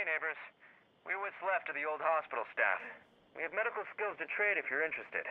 Hey, neighbors. We're what's left of the old hospital staff. We have medical skills to trade if you're interested.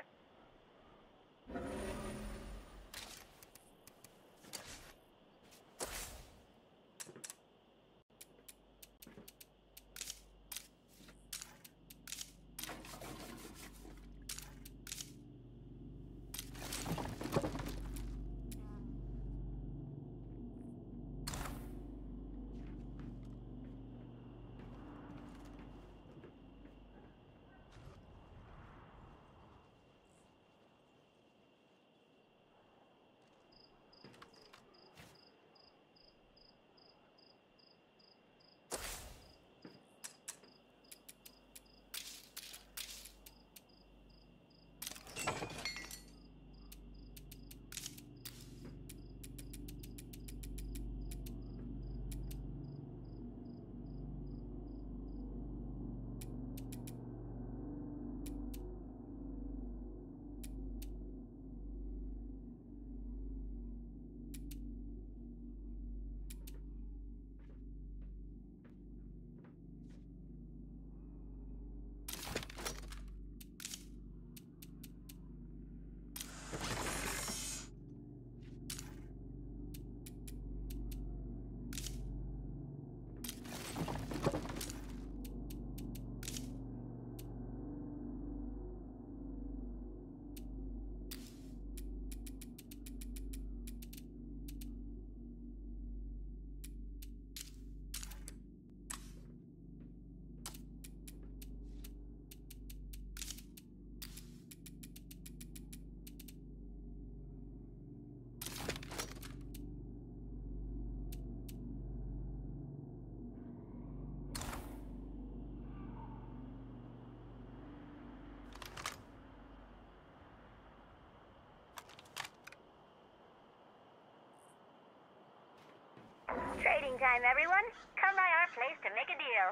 Trading time, everyone. Come by our place to make a deal.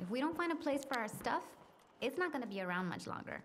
If we don't find a place for our stuff, it's not gonna be around much longer.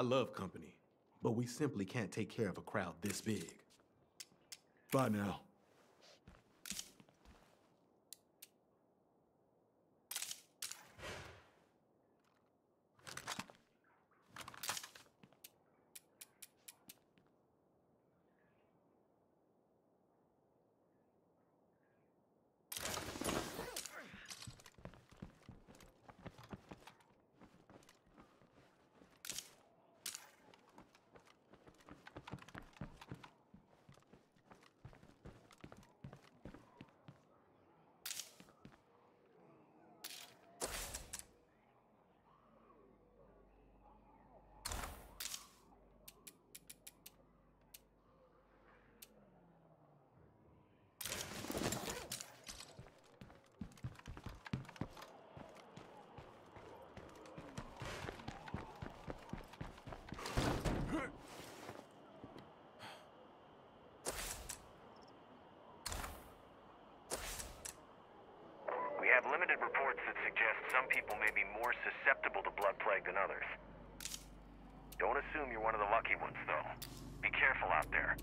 I love company, but we simply can't take care of a crowd this big. Bye now. We have limited reports that suggest some people may be more susceptible to blood plague than others. Don't assume you're one of the lucky ones, though. Be careful out there.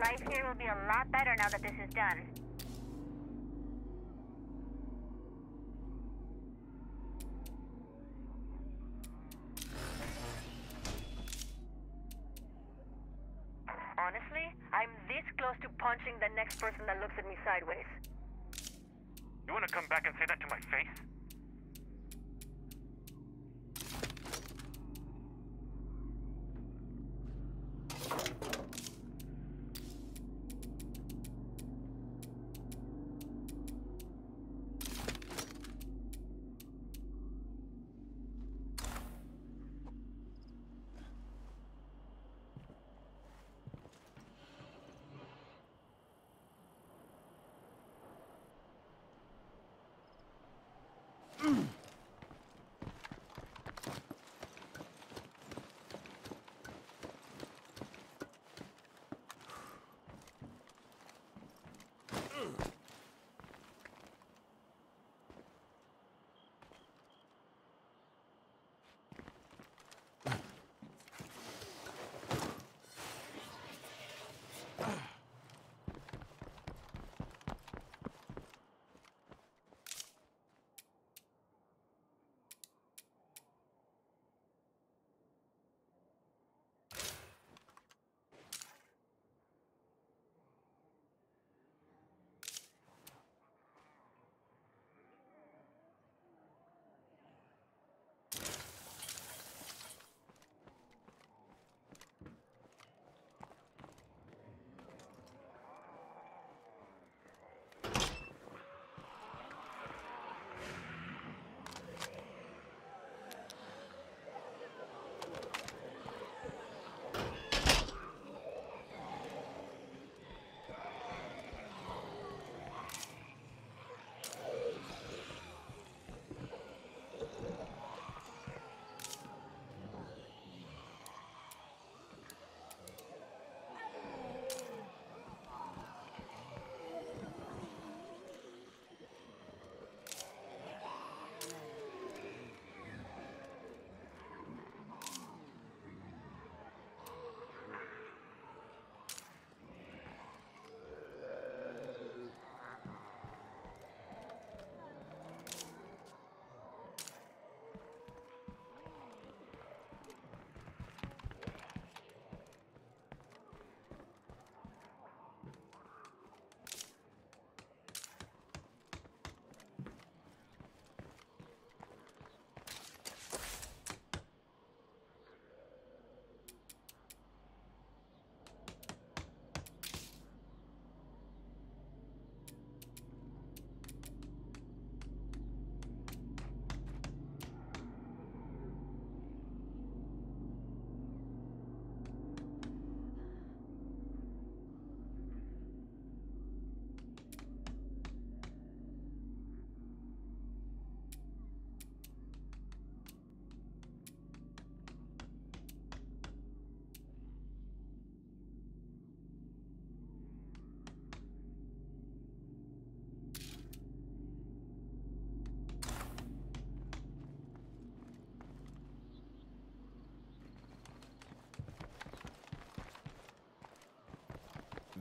Life here will be a lot better now that this is done. Honestly, I'm this close to punching the next person that looks at me sideways. You want to come back and say that to my face?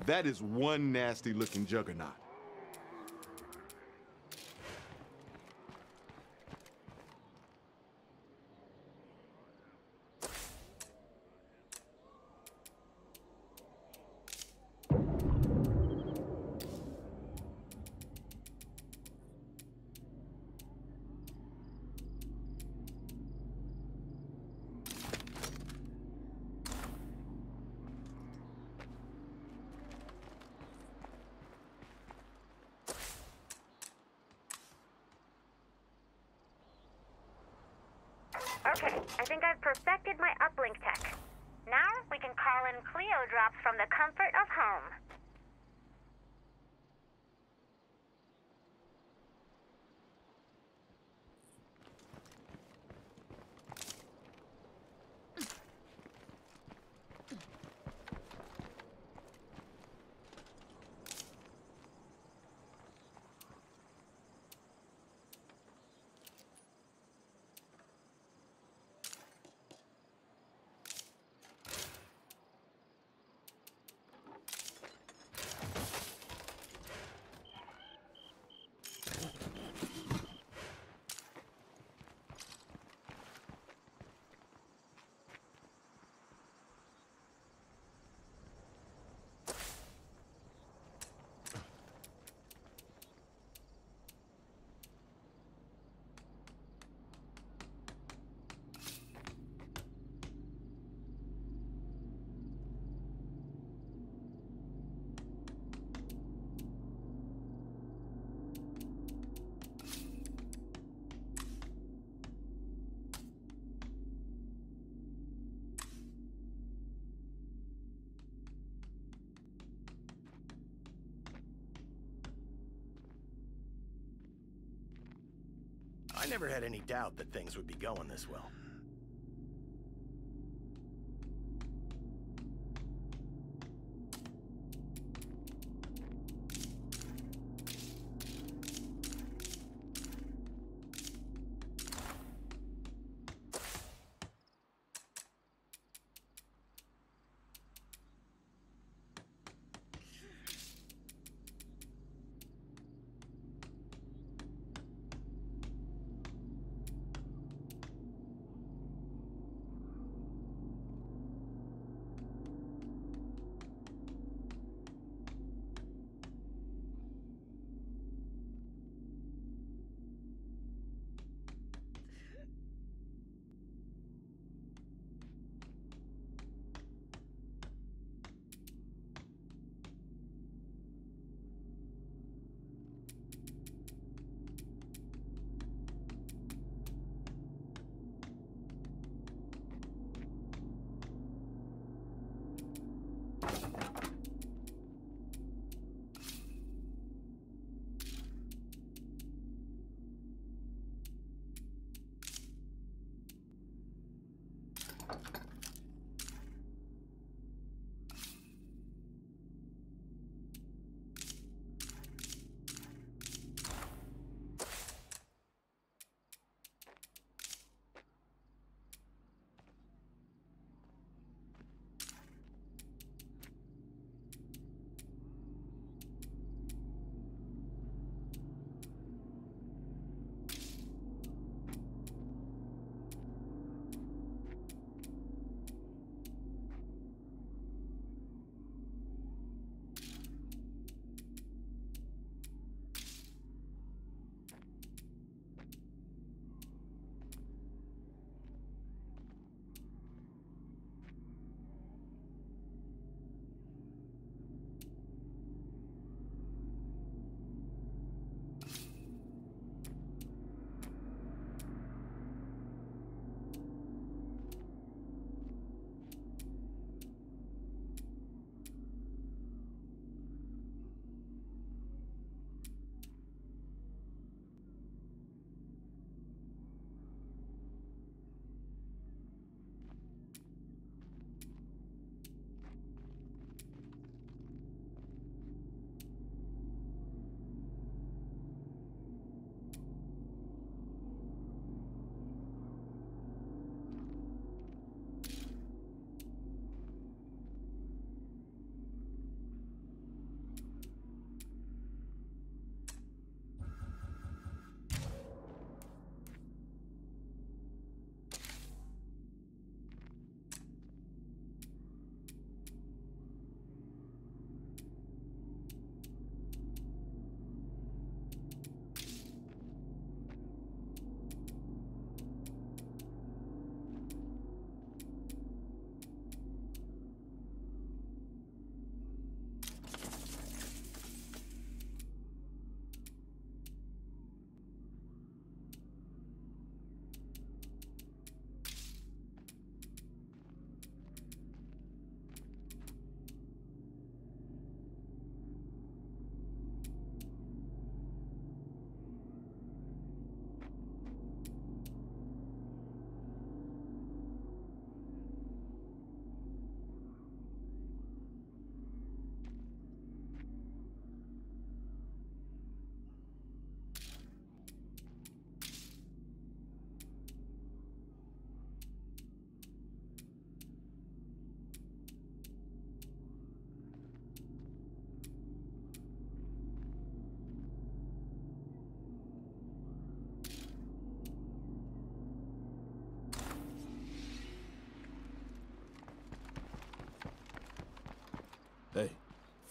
That is one nasty looking juggernaut. Okay, I think I've perfected my uplink tech. Now we can call in Cleo drops from the comfort of home. I never had any doubt that things would be going this well.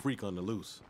freak on the loose.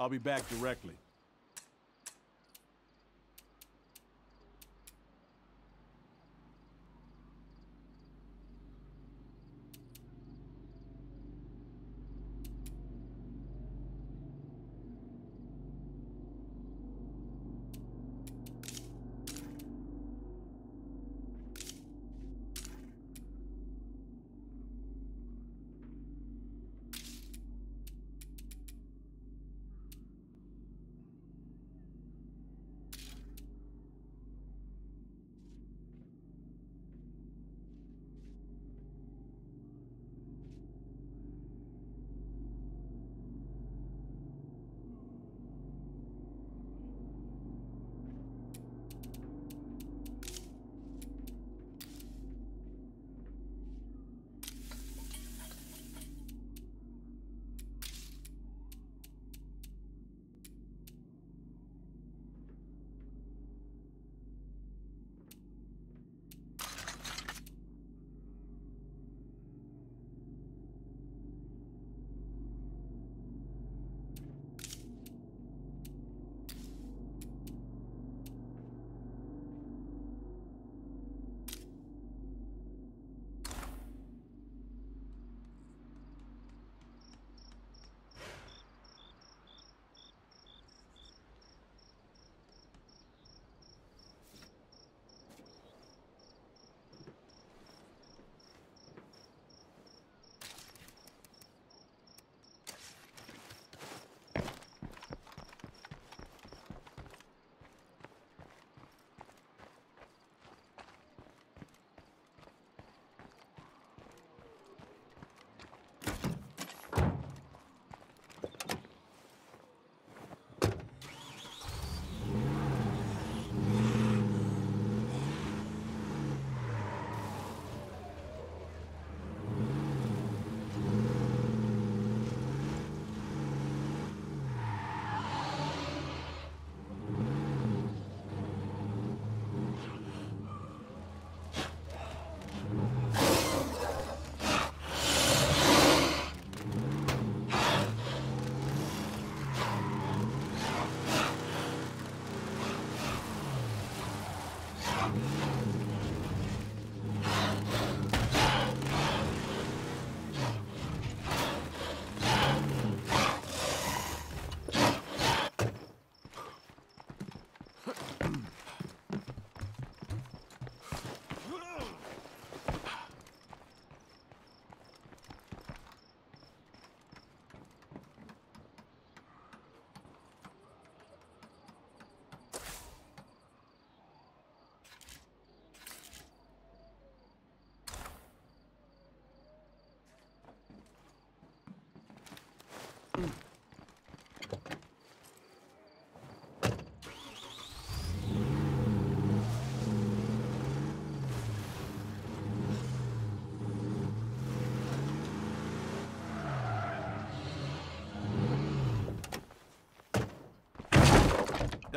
I'll be back directly.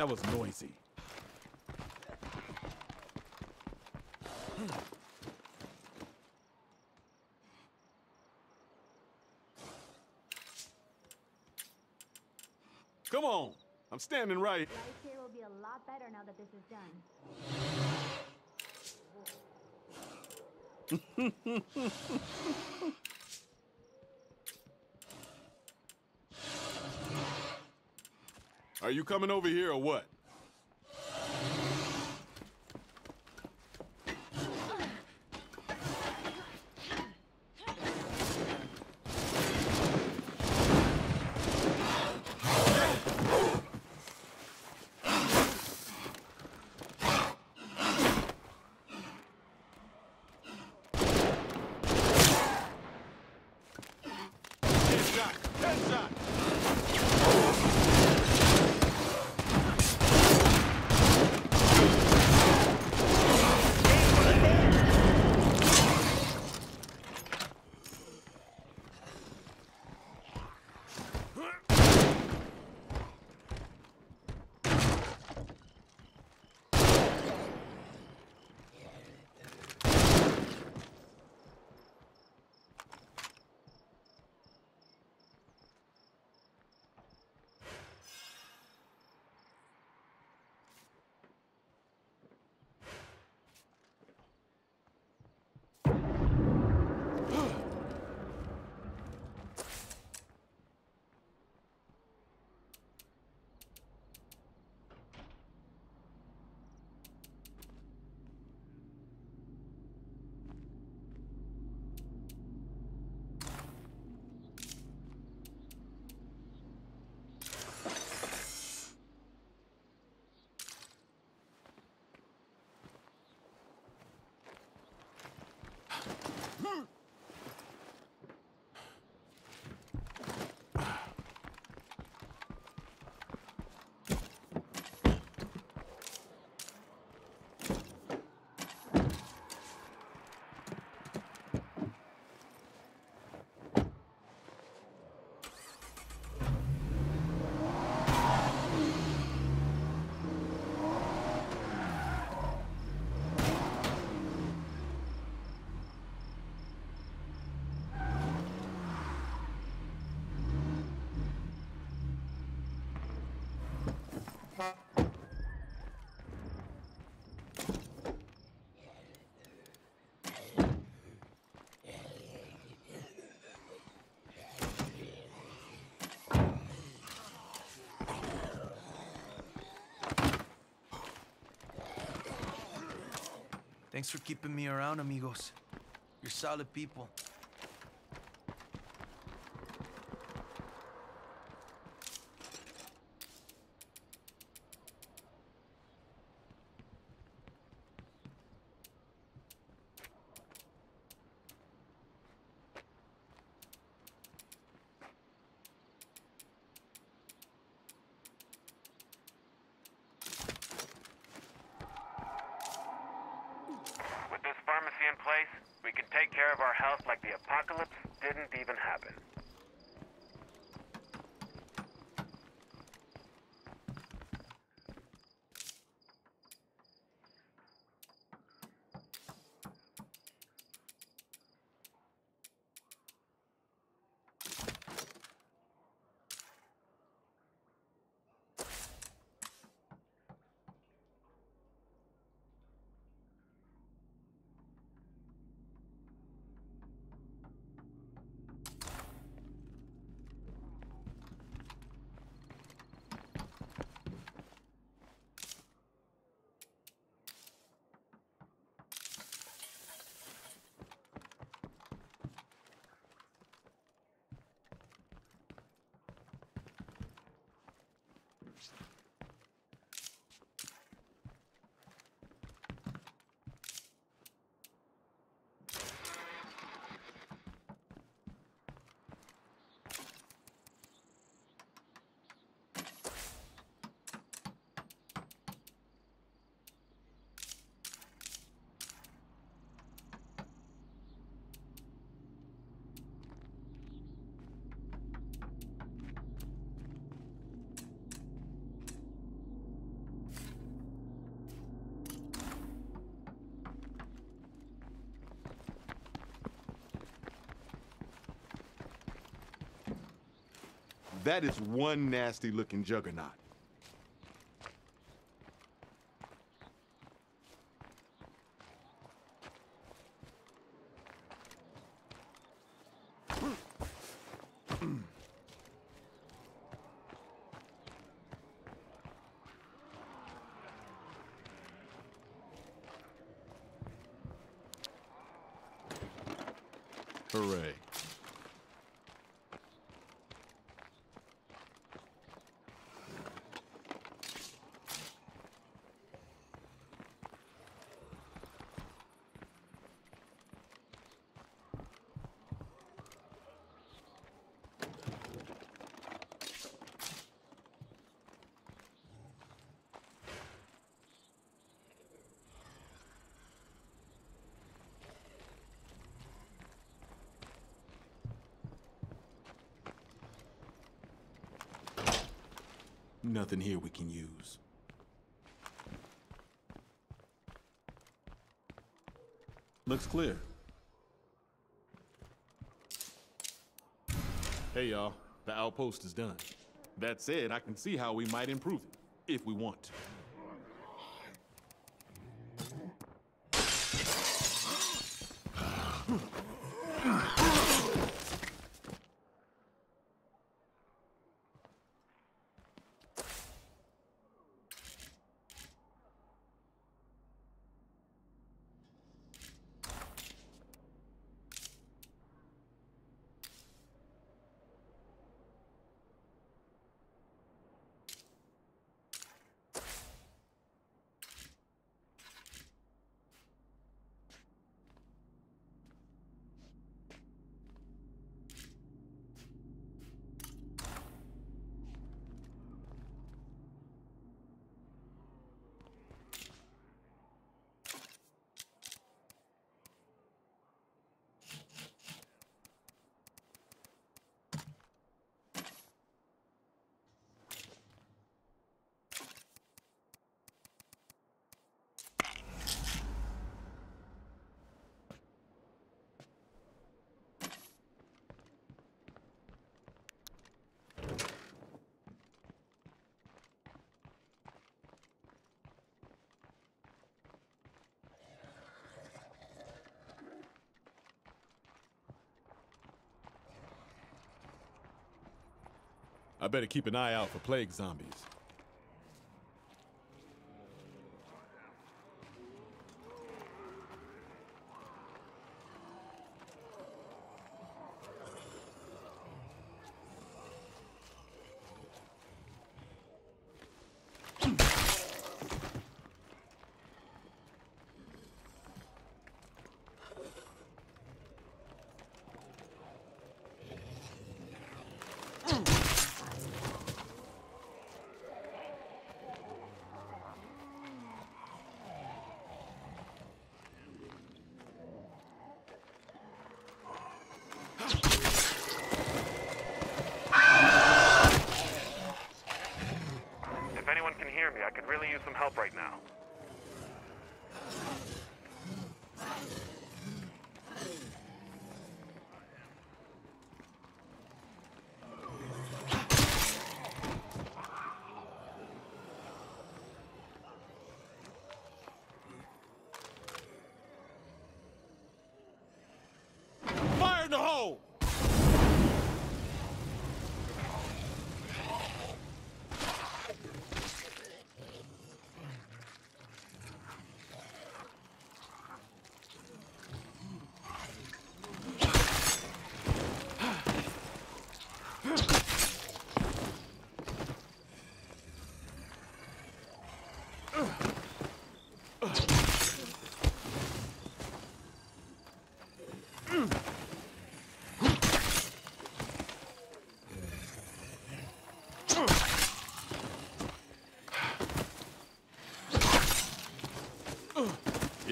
That was noisy. Hmm. Come on. I'm standing right. Life here will be a lot better now that this is done. Are you coming over here or what? Thanks for keeping me around, amigos. You're solid people. With this pharmacy in place, we can take care of our health like the apocalypse didn't even happen. That is one nasty looking juggernaut. Nothing here we can use. Looks clear. Hey, y'all. The outpost is done. That said, I can see how we might improve it, if we want to. I better keep an eye out for plague zombies. If anyone can hear me, I could really use some help right now. Fire in the hole!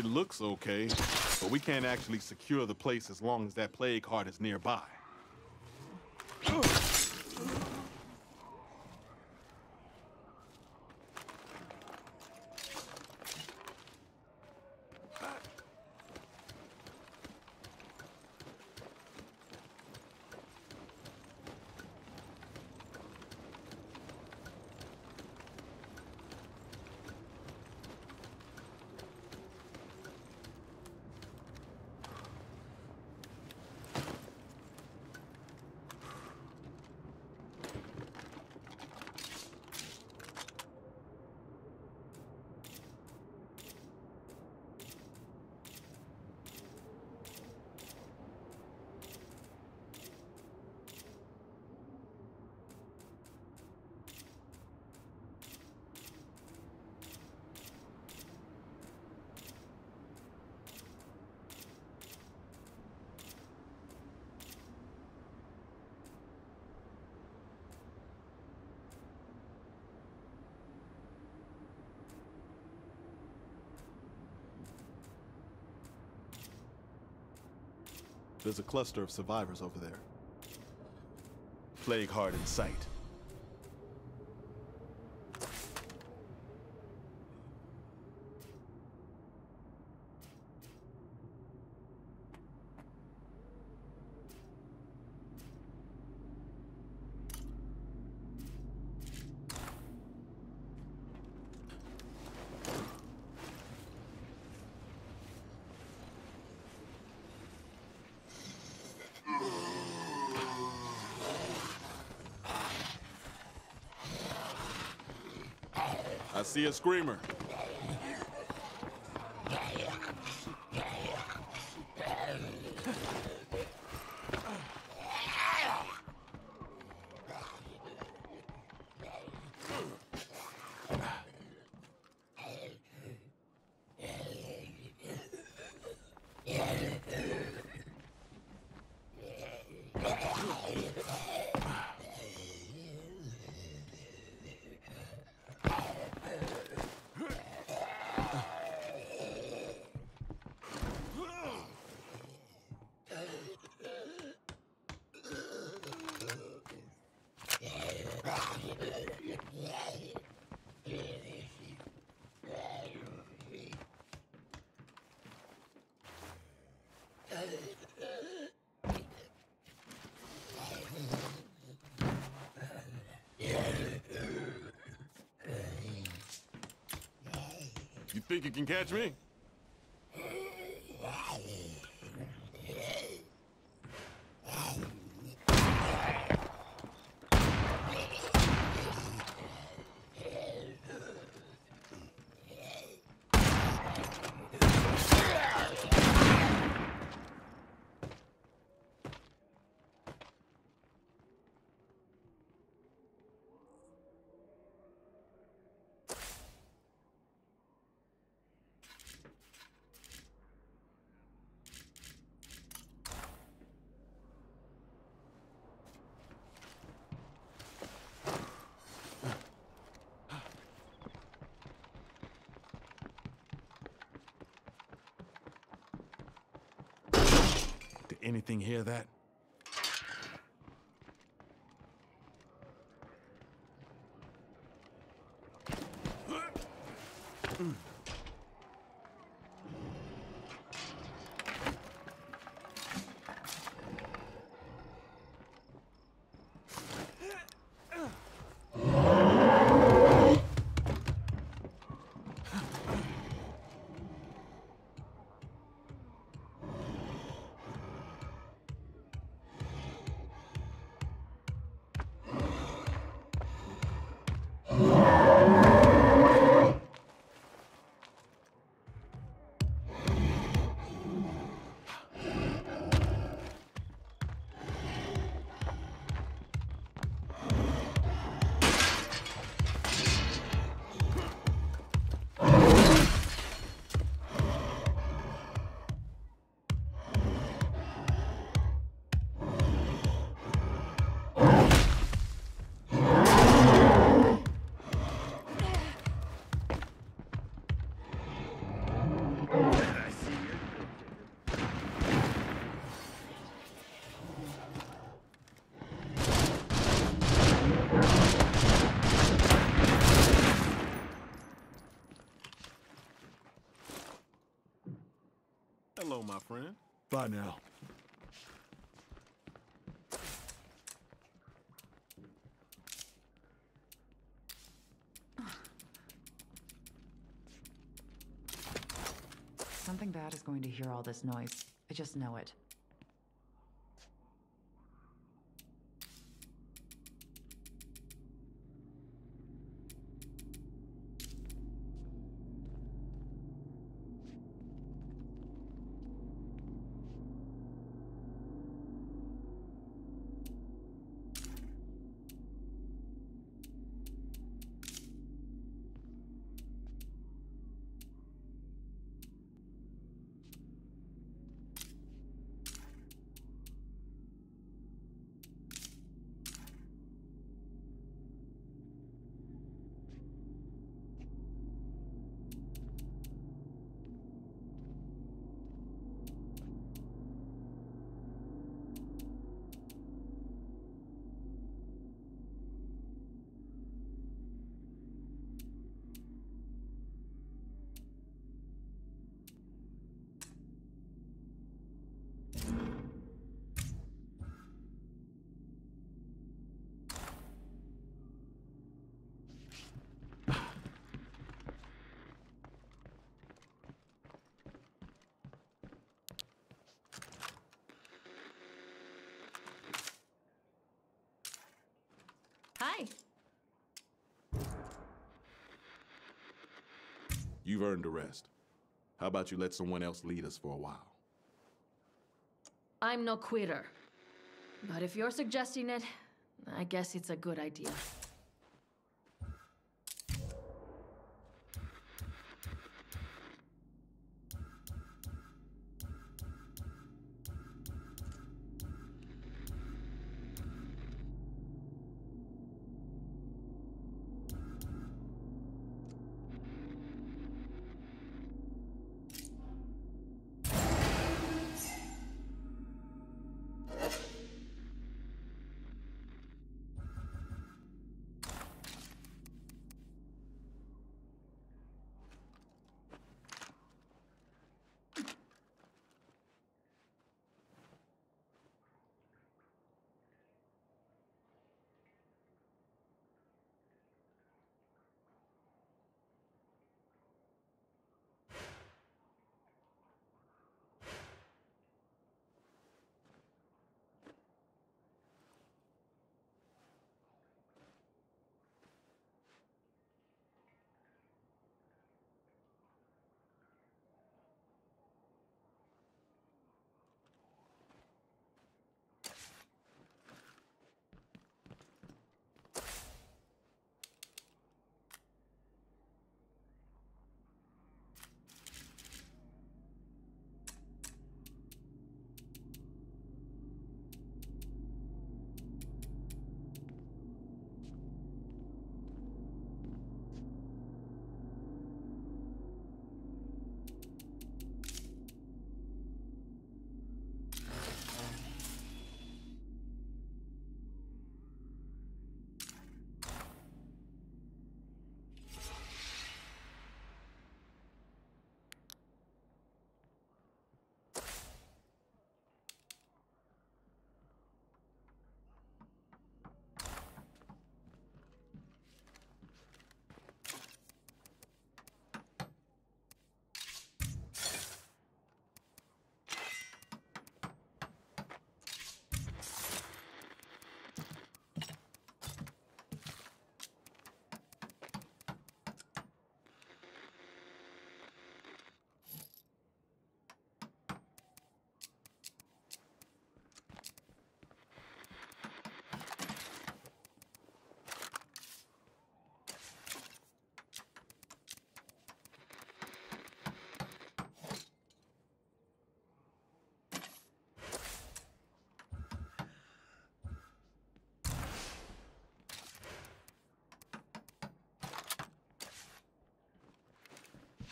It looks okay, but we can't actually secure the place as long as that plague heart is nearby. There's a cluster of survivors over there. Plague heart in sight. I see a screamer. You think you can catch me? Did hear that? Hello, my friend. Bye now. Something bad is going to hear all this noise. I just know it. You've earned a rest. How about you let someone else lead us for a while? I'm no quitter. But if you're suggesting it, I guess it's a good idea.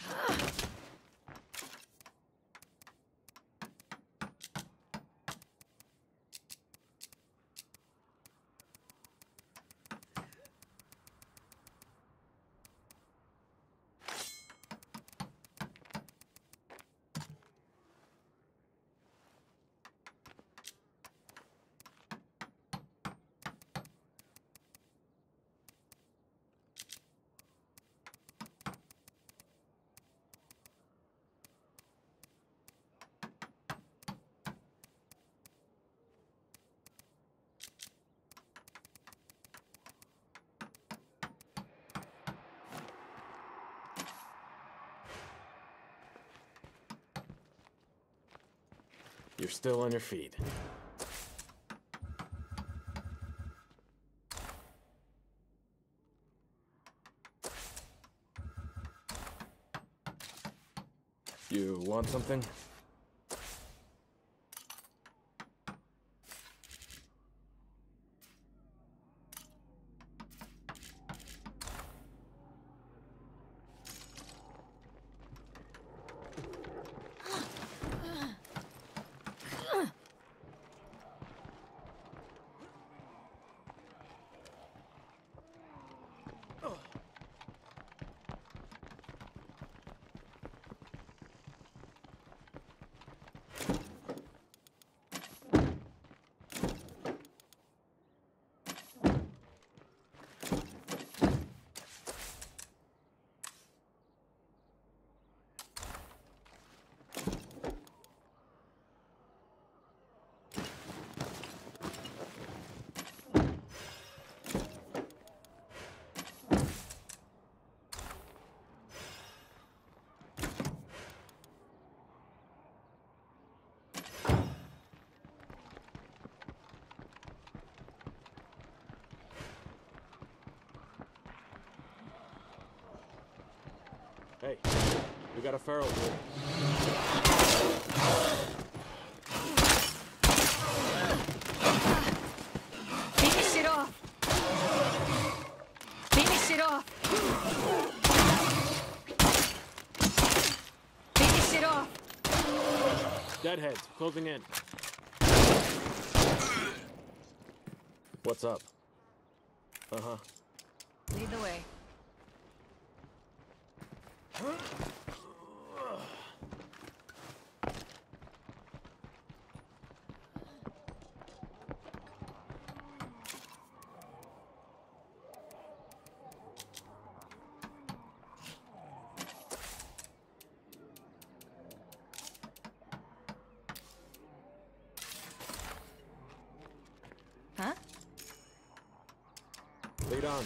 Ugh. You're still on your feet. You want something? Hey, we got a feral here. Finish it off! Finish it off! Finish it off! Deadheads, closing in. What's up? Uh-huh. Lead the way. Huh? Lead on.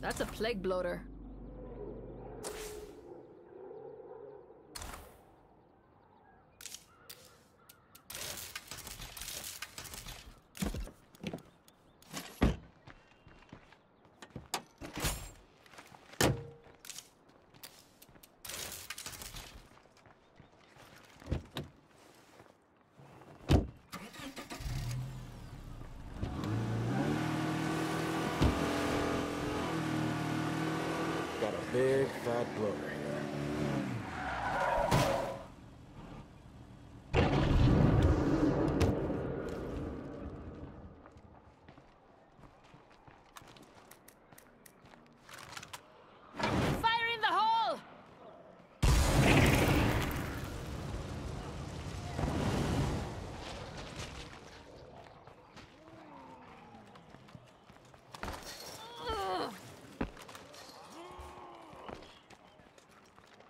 That's a plague bloater. Got a big fat bloater here. Fire in the hole!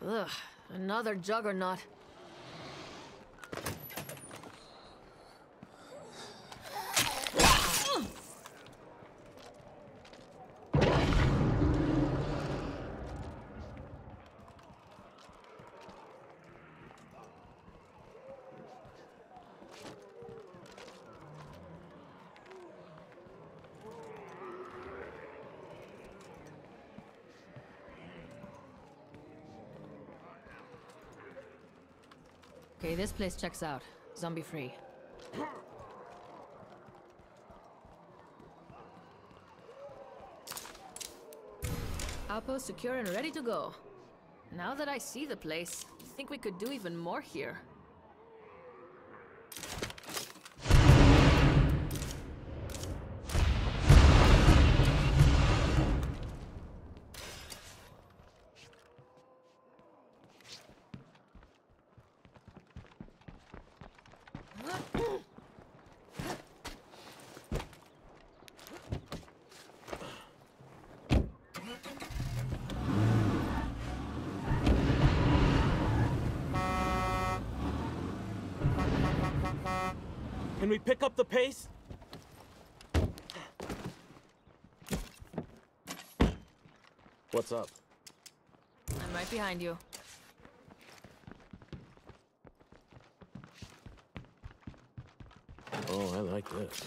Ugh, another juggernaut. This place checks out. Zombie free. Outpost secure and ready to go. Now that I see the place, I think we could do even more here. Can we pick up the pace? What's up? I'm right behind you. Oh, I like this.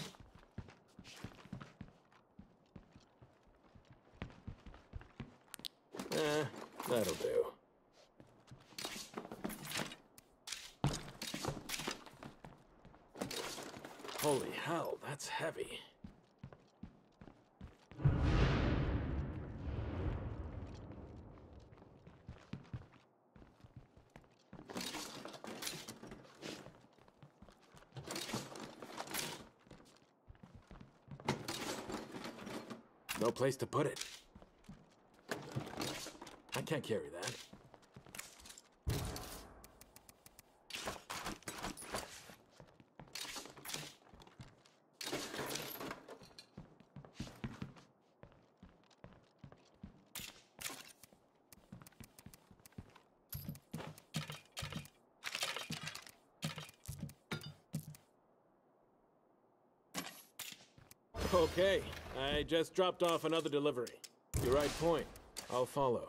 Eh, that'll do. That's heavy. No place to put it. I can't carry that. Okay, I just dropped off another delivery. Your right point. I'll follow.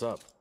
What's up?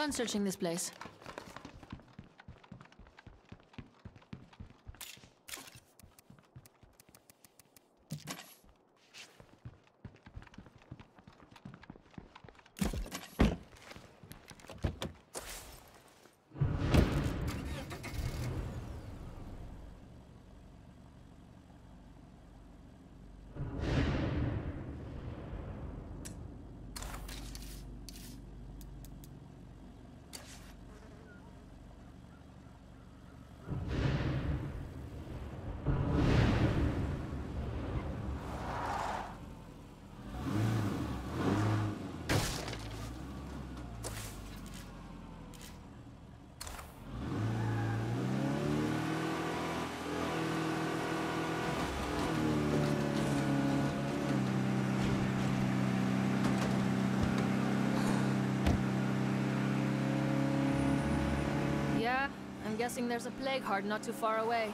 Done searching this place. Yeah, I'm guessing there's a plague heart not too far away.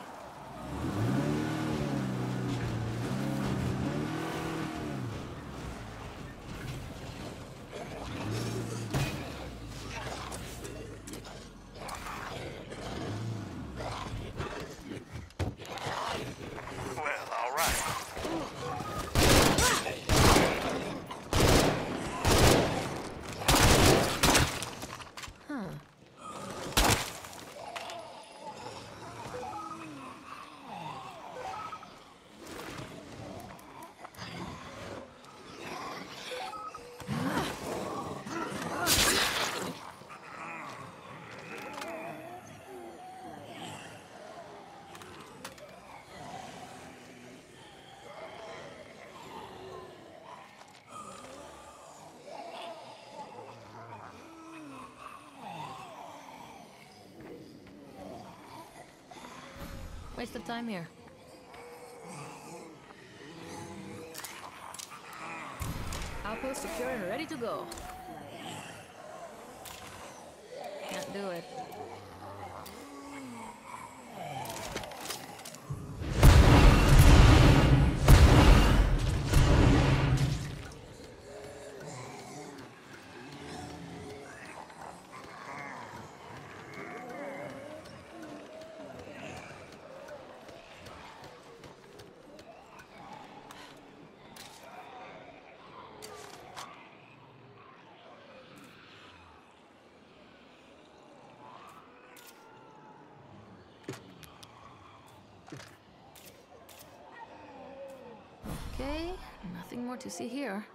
Well, all right. Waste of time here. Outpost secure and ready to go. Can't do it. Okay, nothing more to see here.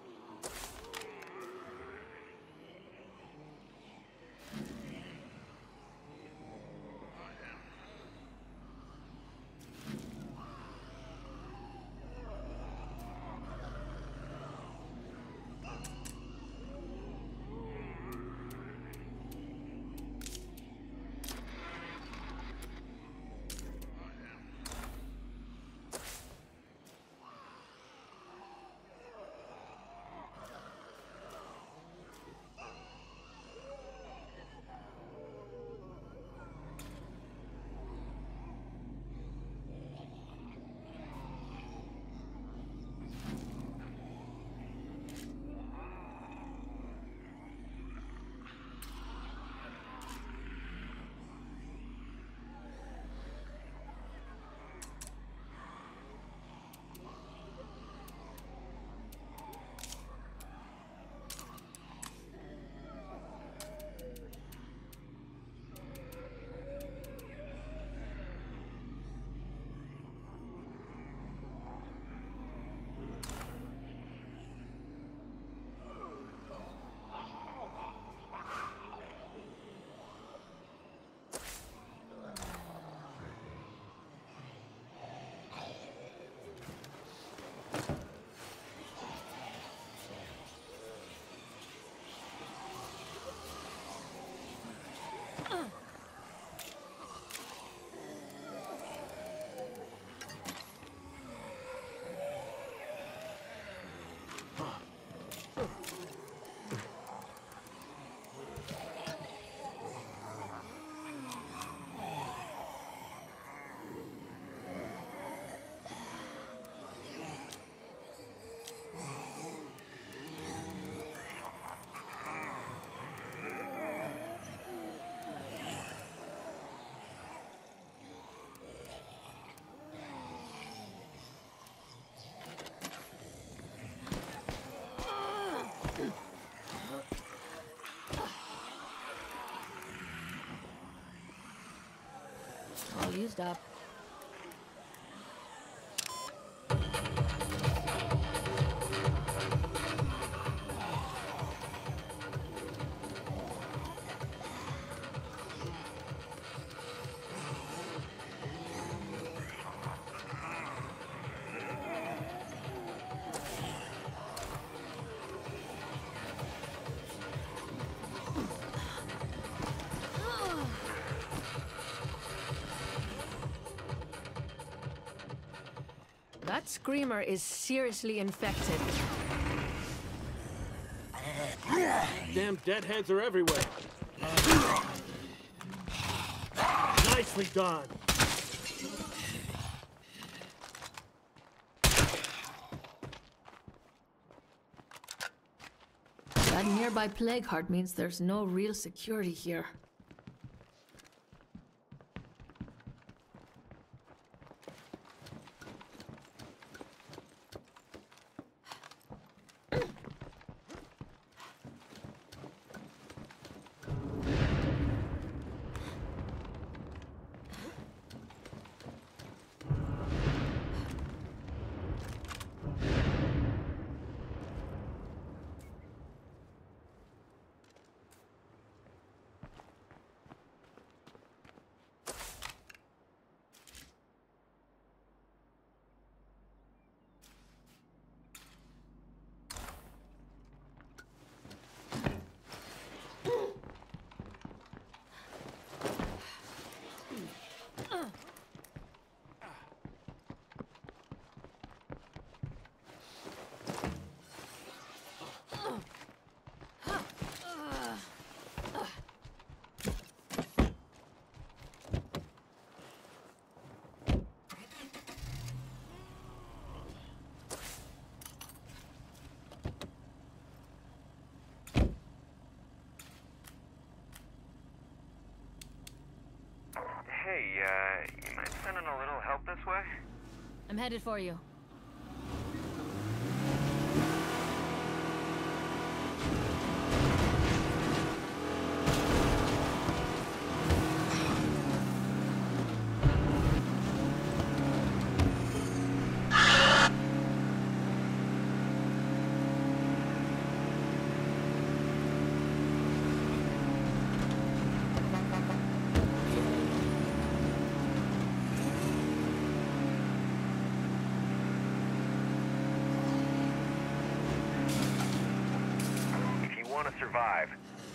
All used up. Screamer is seriously infected. Damn deadheads are everywhere. Nicely done. That nearby plague heart means there's no real security here. Hey, uh, you mind sending a little help this way? I'm headed for you. Want to survive,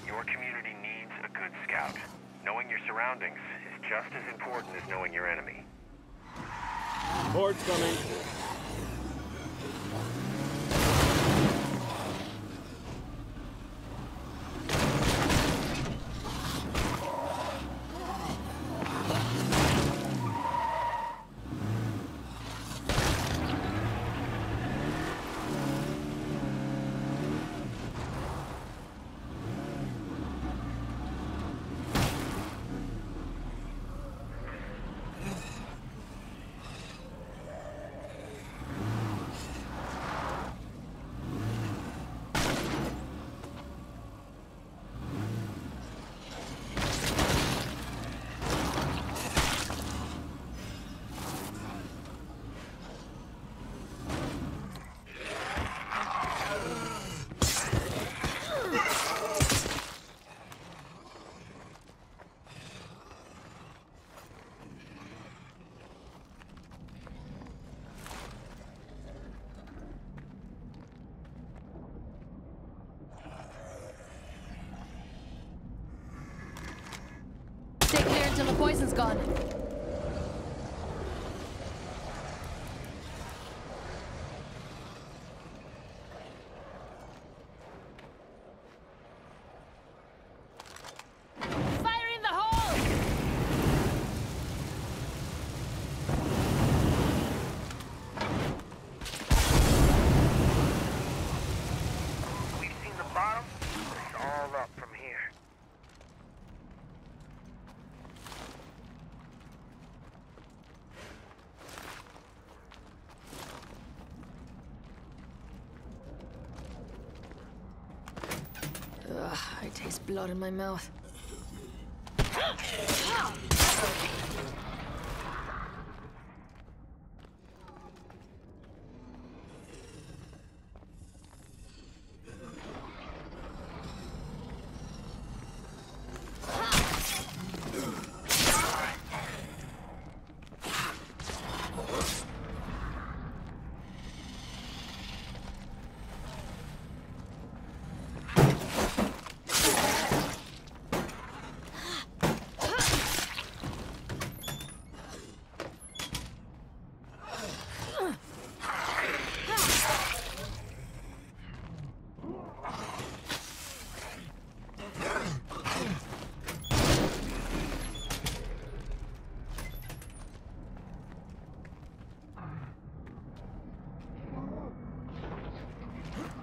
your community needs a good scout. Knowing your surroundings is just as important as knowing your enemy. Horde coming. Stay clear until the poison's gone. Fire in the hole! We've seen the bottom. It's all up from here. Ugh, I taste blood in my mouth.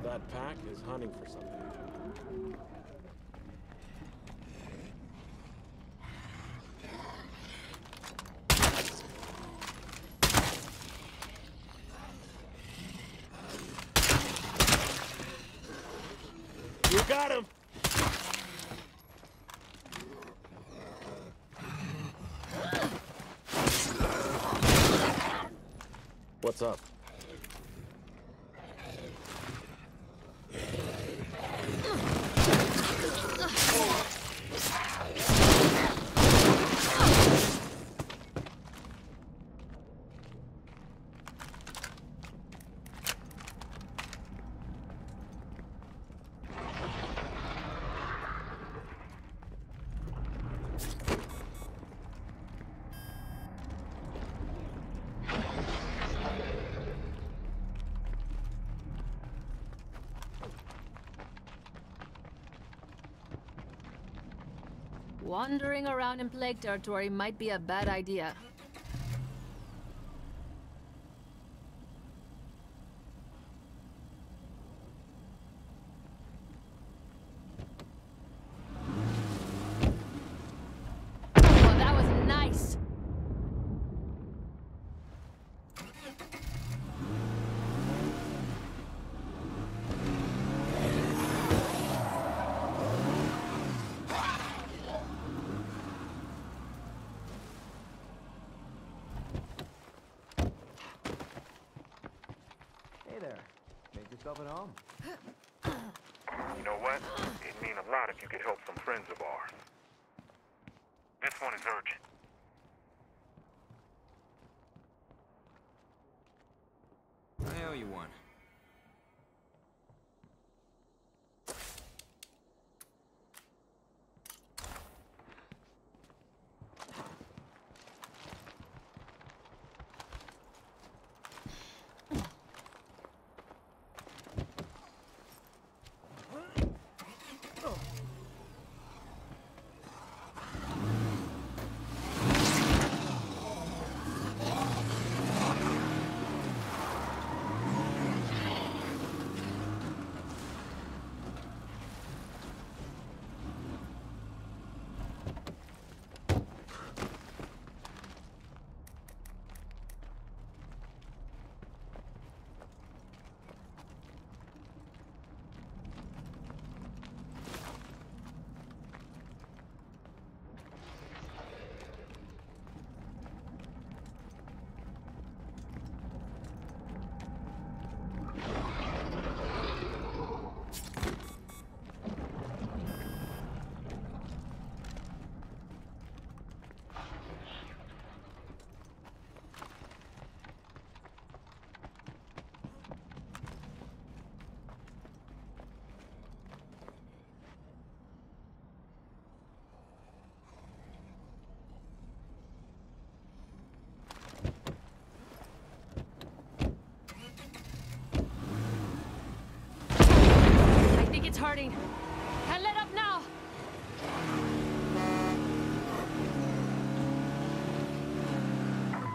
That pack is hunting for something. Wandering around in plague territory might be a bad idea. Oh, that was nice! Hey there. Make yourself at home. You know what? It'd mean a lot if you could help some friends of ours. This one is urgent. I owe you one. Hurting. Can't let up now.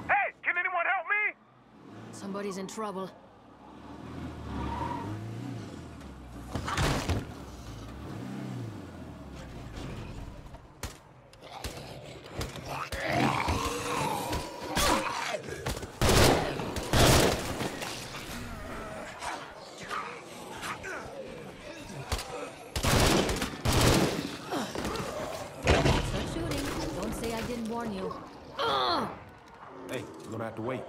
Hey, can anyone help me? Somebody's in trouble. Start shooting. Don't say I didn't warn you. Hey, you're gonna have to wait.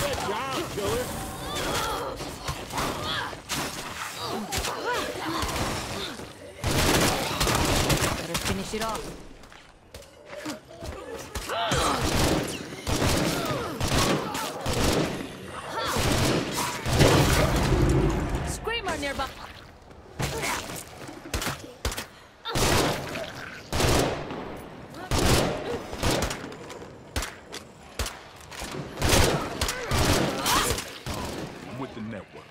Good job, killer. Better finish it off. Screamer nearby. I'm with the network.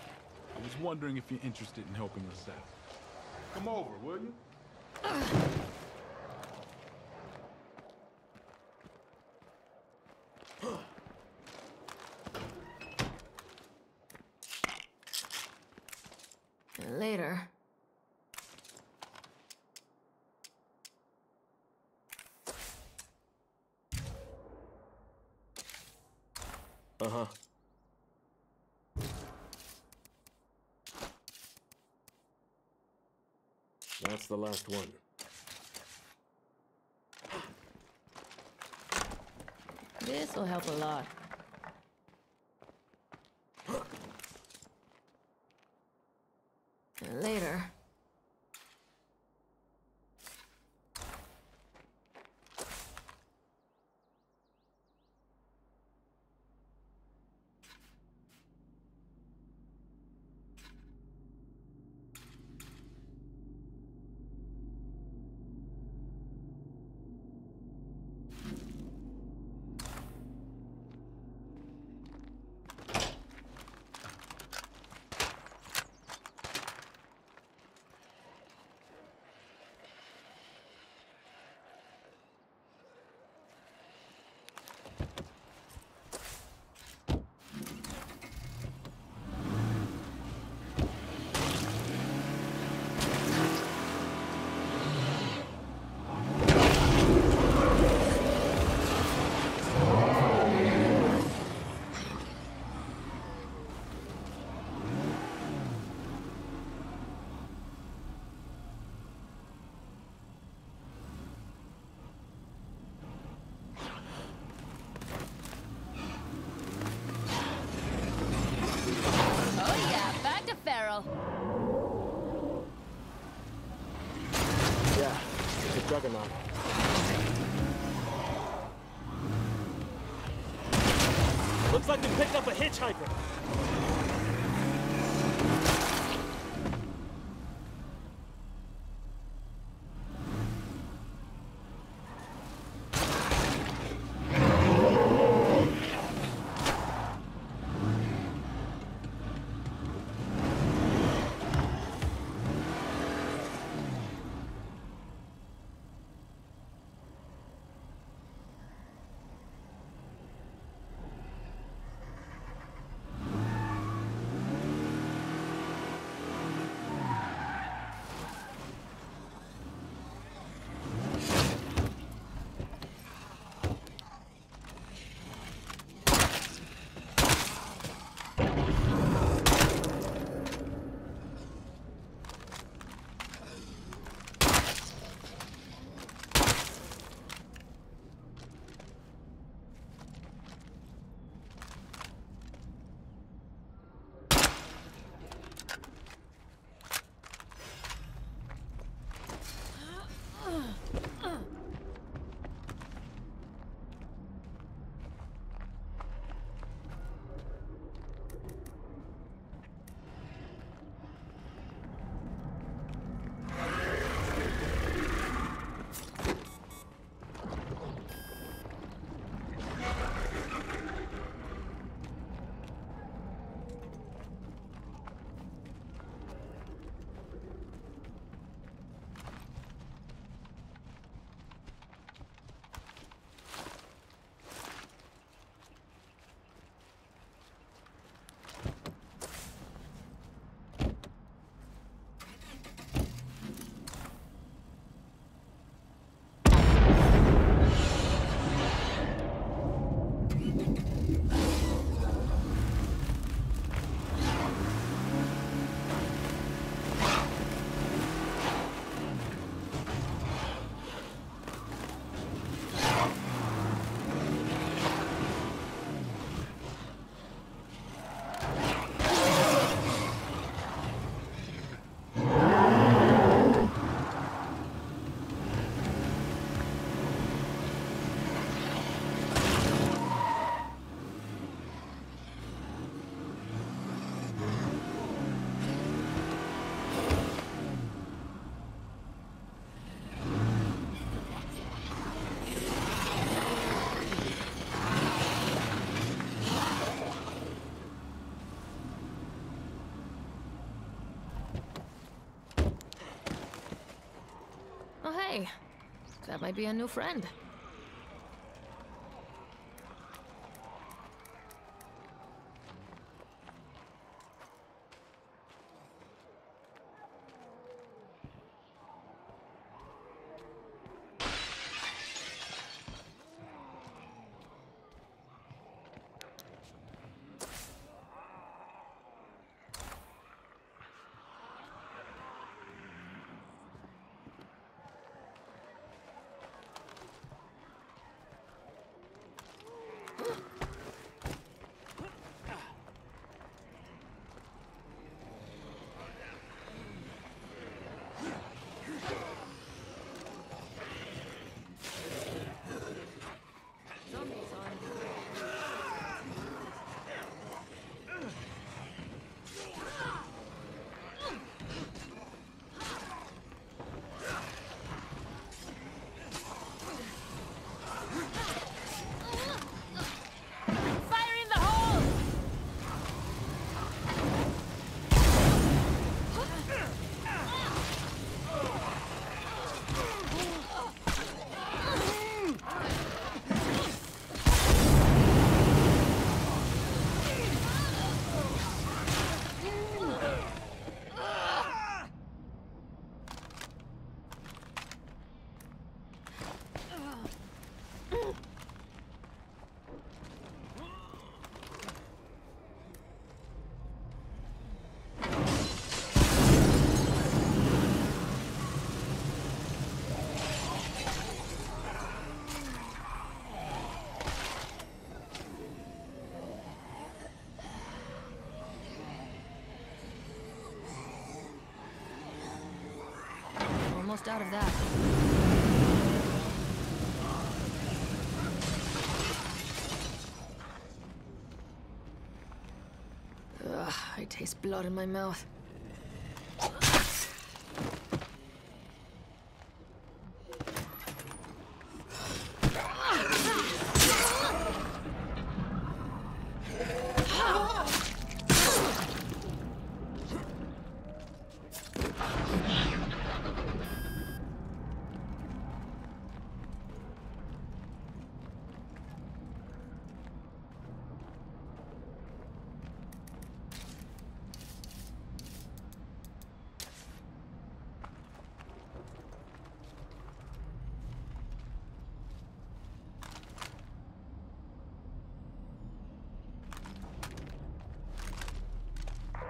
I was wondering if you're interested in helping us out. Come over, will you? Later. Uh-huh. That's the last one. This'll help a lot. Later. Oh yeah, back to feral. Yeah, the Juggernaut. Looks like we up a hitchhiker. Might be a new friend. Fire in the hole! Almost out of that. Ugh, I taste blood in my mouth.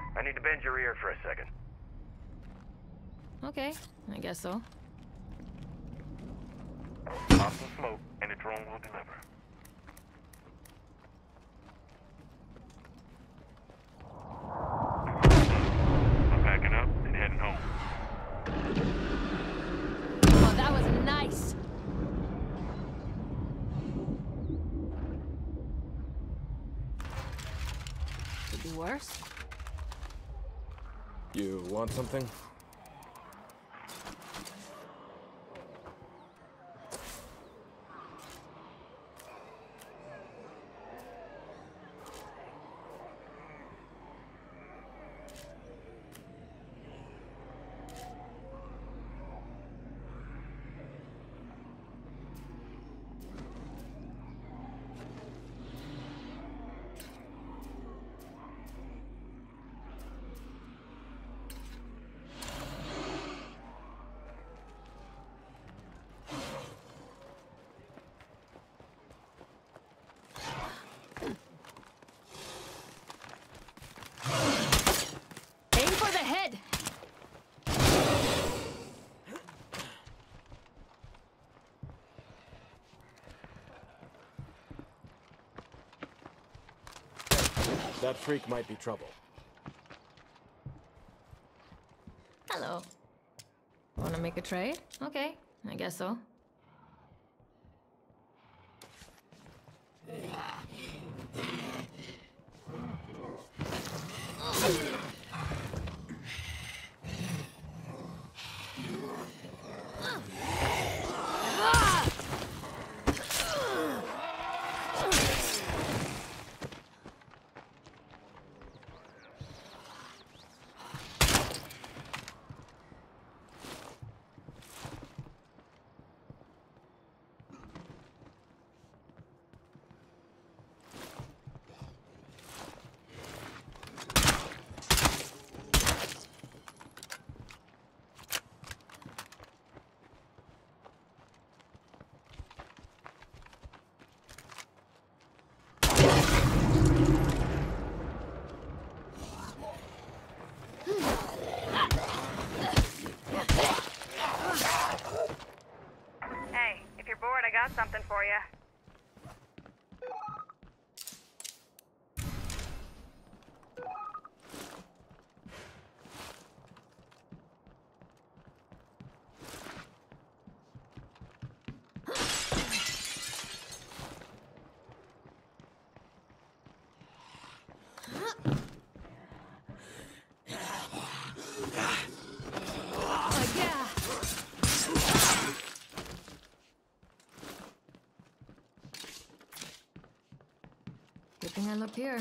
I need to bend your ear for a second. Okay, I guess so. Pop some smoke, and a drone will deliver. I'm packing up and heading home. Oh, that was nice. Could be worse. You want something? Aim for the head! That freak might be trouble. Hello. Wanna make a trade? Okay, I guess so. Looked here.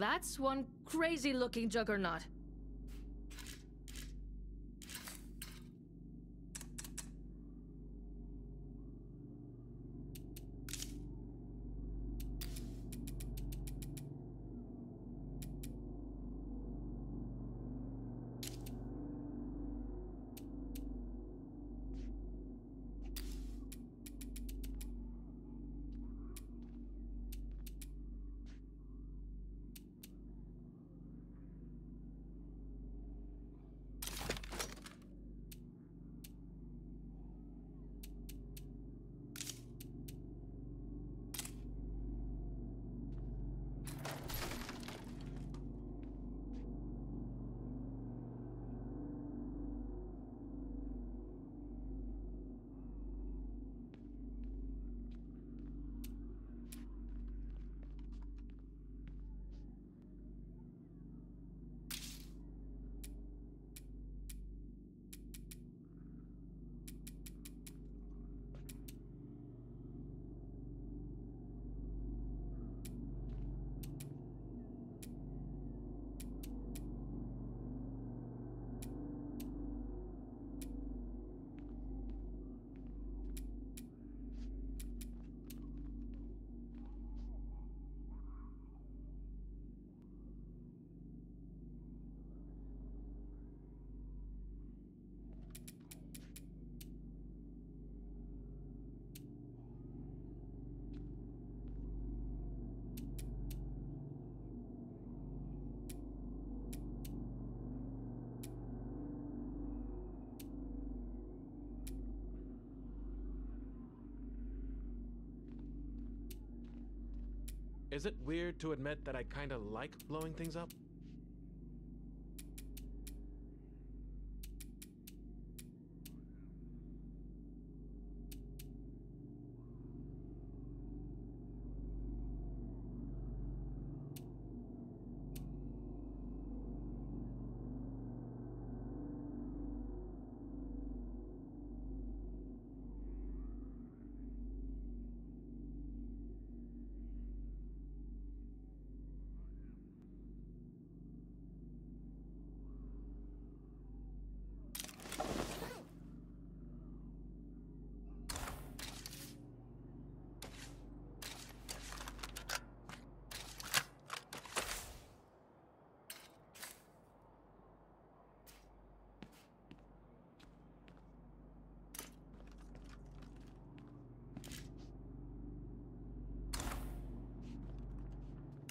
That's one crazy looking juggernaut. Is it weird to admit that I kinda like blowing things up?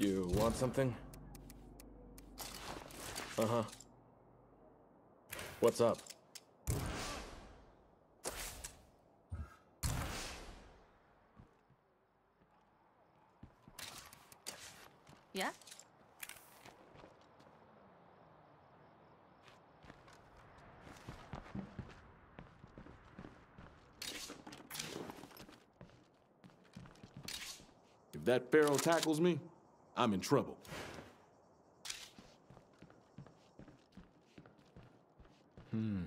You want something? Uh-huh. What's up? Yeah? If that feral tackles me, I'm in trouble. Hmm.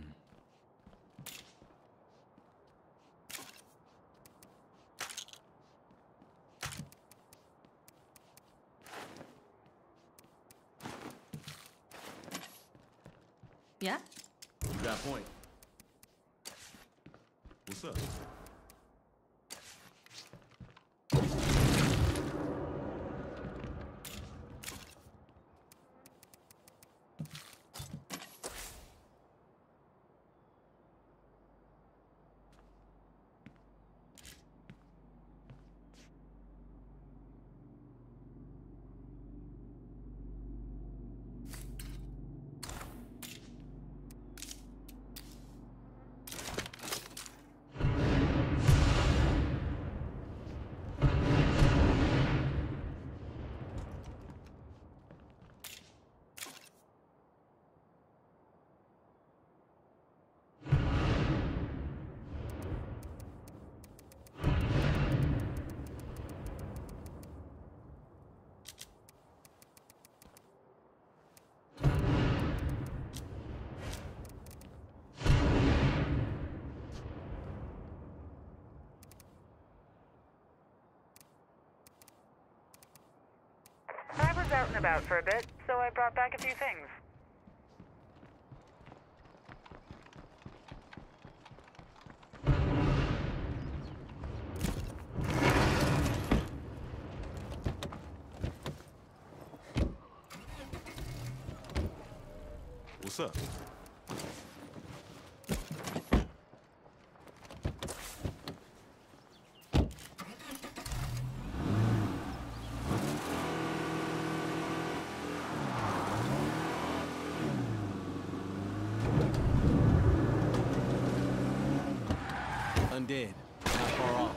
Yeah? You got point. What's up? And about for a bit, so I brought back a few things. What's up? Undead. Not far off.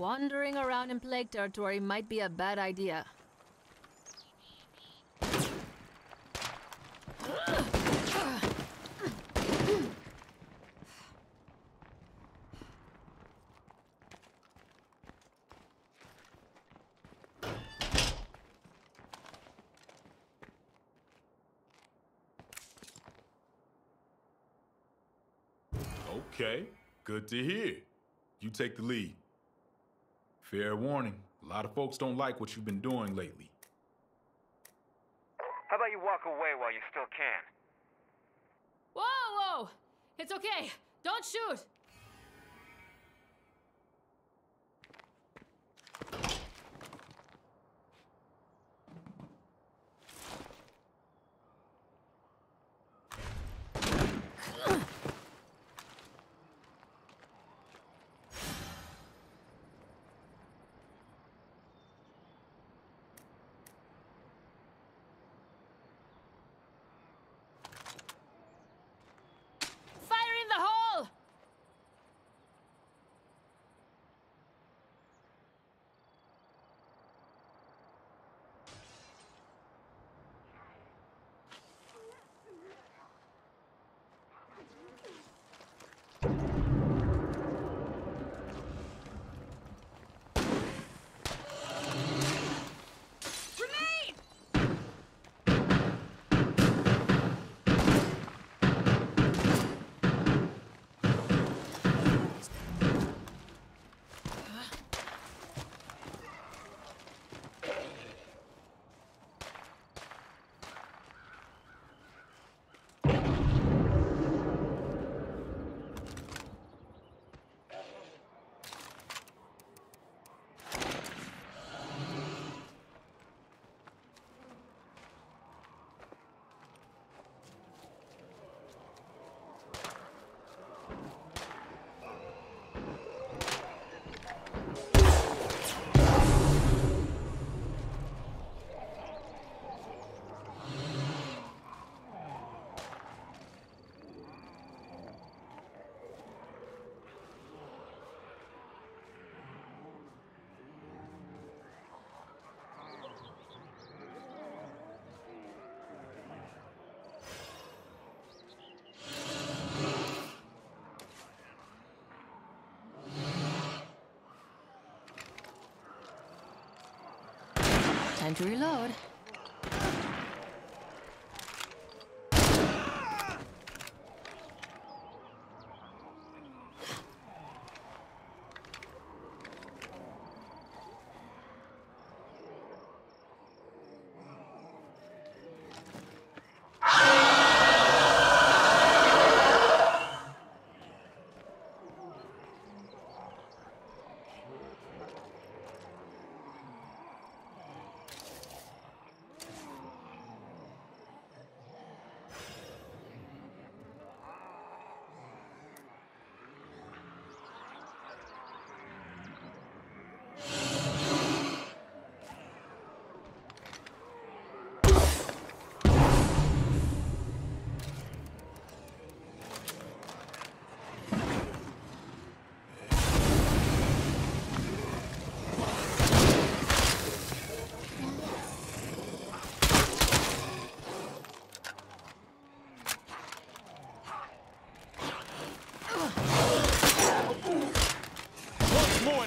Wandering around in Plague territory might be a bad idea. Okay, good to hear. You take the lead. Fair warning, a lot of folks don't like what you've been doing lately. Time to reload.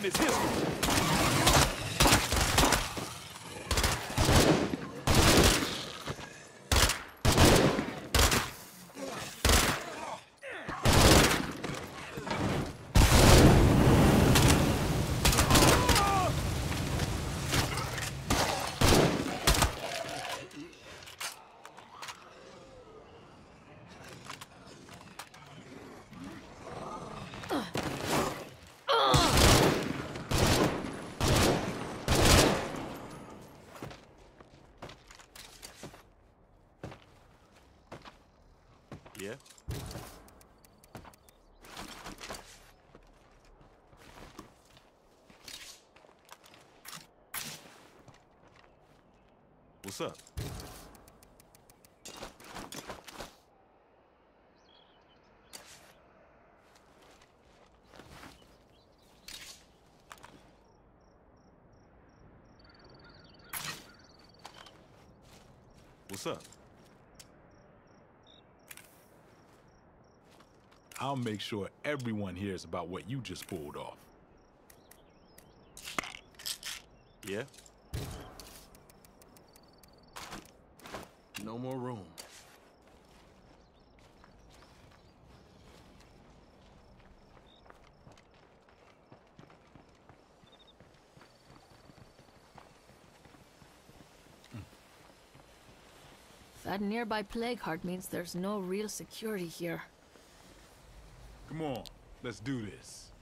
Once more in this history. Yeah? What's up? What's up? I'll make sure everyone hears about what you just pulled off. Yeah? That nearby plague heart means there's no real security here. Come on, let's do this.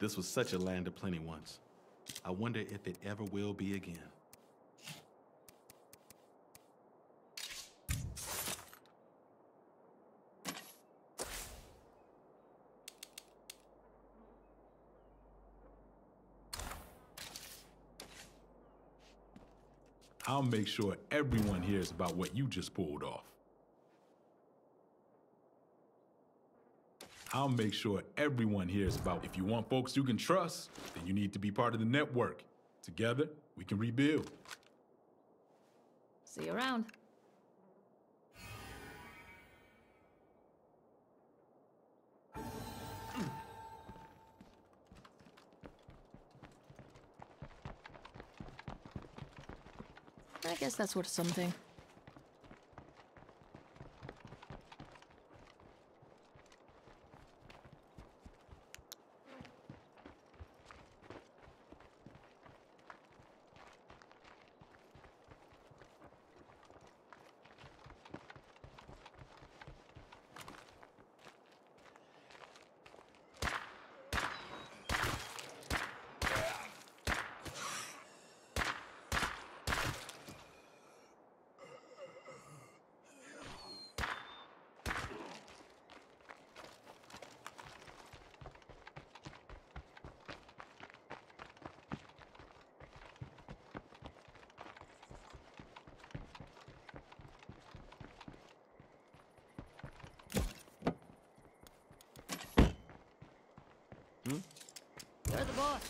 This was such a land of plenty once. I wonder if it ever will be again. I'll make sure everyone hears about what you just pulled off. I'll make sure everyone hears about If you want folks you can trust, then you need to be part of the network. Together, we can rebuild. See you around. I guess that's worth something. You're the boss.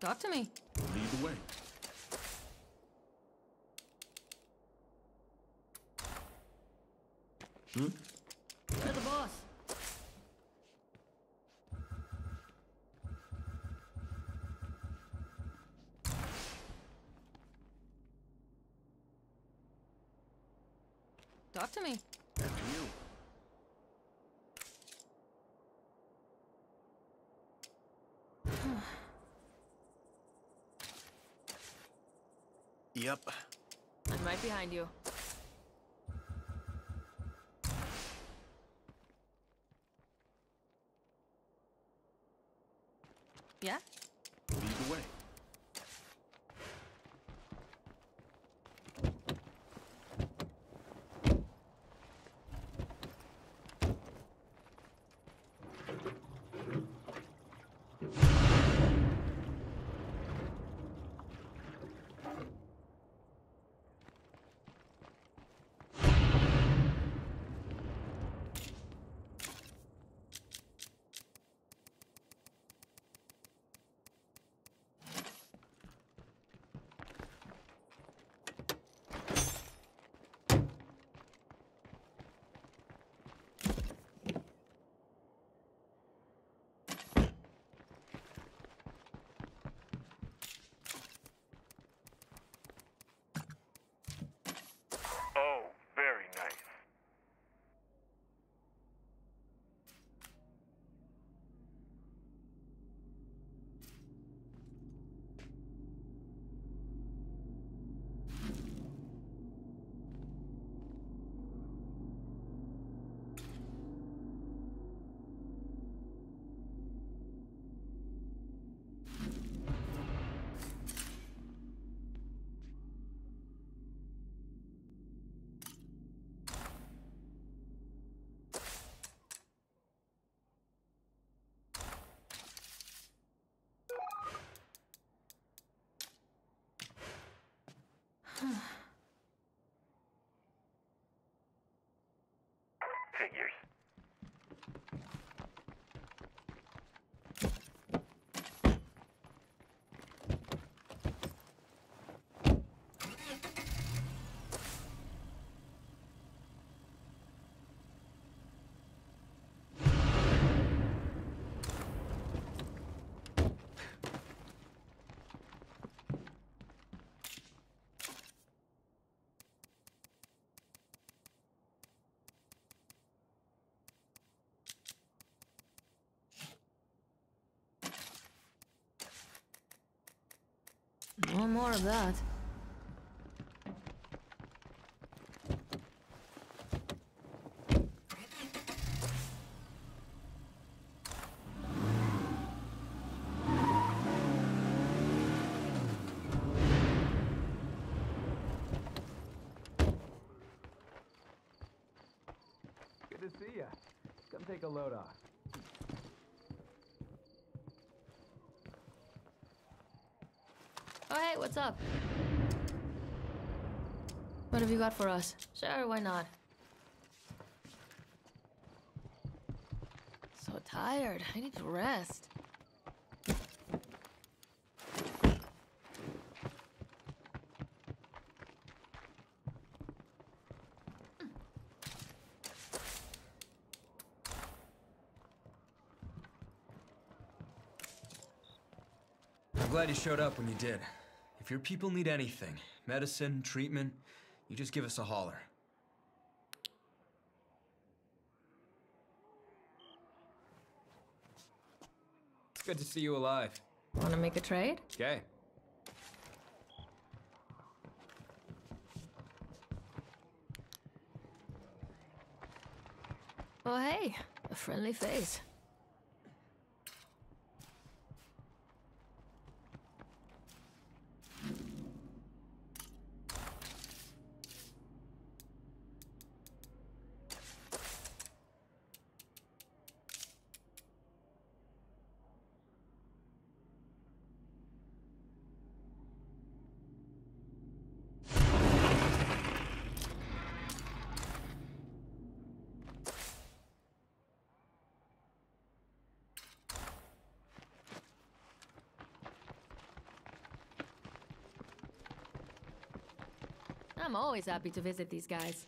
Talk to me. Lead the way. Hmm? You're the boss. Talk to me. After you. Yep. I'm right behind you. Yeah? Lead the way. Oh, very nice. Figures. No more of that. What's up? What have you got for us? Sure, why not? So tired. I need to rest. I'm glad you showed up when you did. If your people need anything, medicine, treatment, you just give us a holler. It's good to see you alive. Wanna make a trade? Okay. Oh, hey, a friendly face. I'm always happy to visit these guys.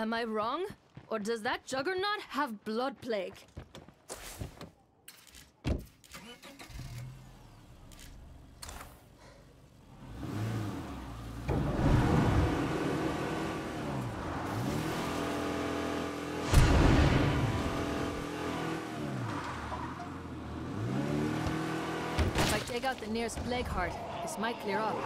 Am I wrong? Or does that juggernaut have blood plague? If I take out the nearest plague heart, this might clear up.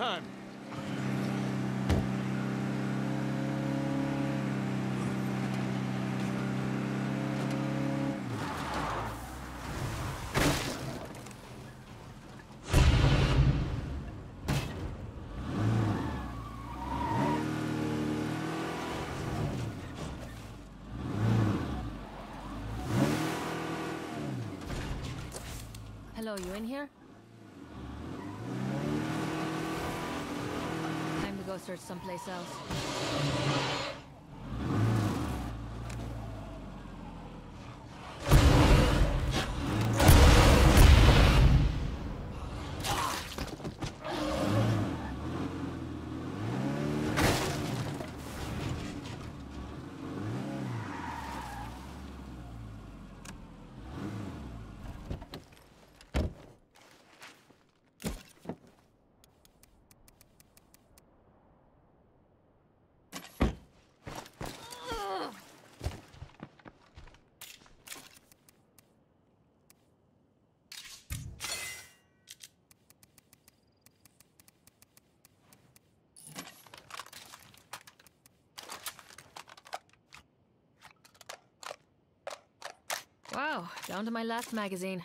Time. Hello, you in here? Time to go search someplace else. Down to my last magazine.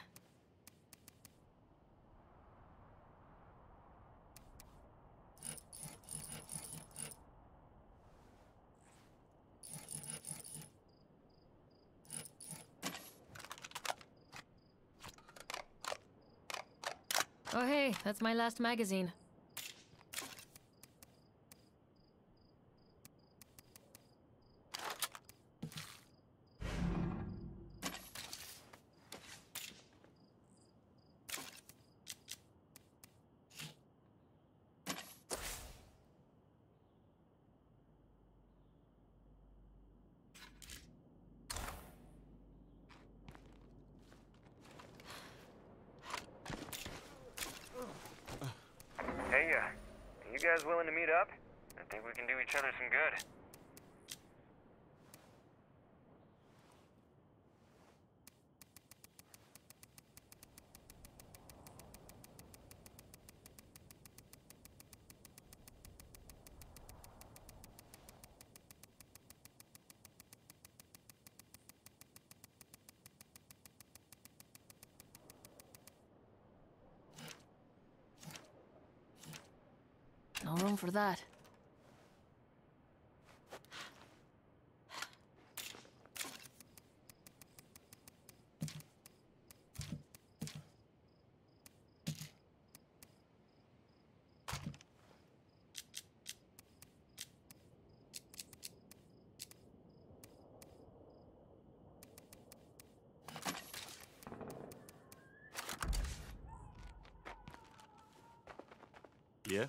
Oh hey, that's my last magazine. that. Yeah?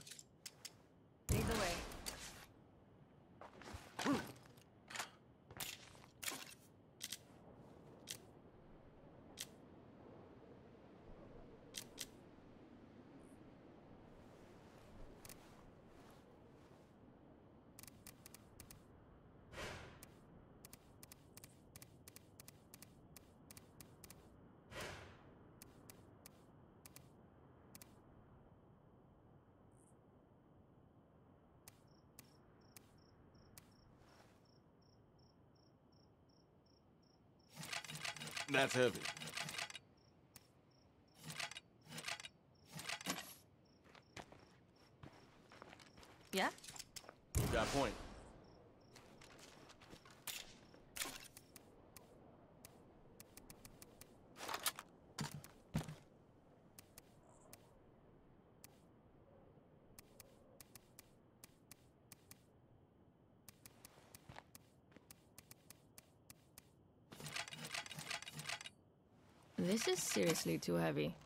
That's heavy. Yeah? You got a point. This is seriously too heavy.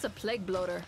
That's a plague bloater.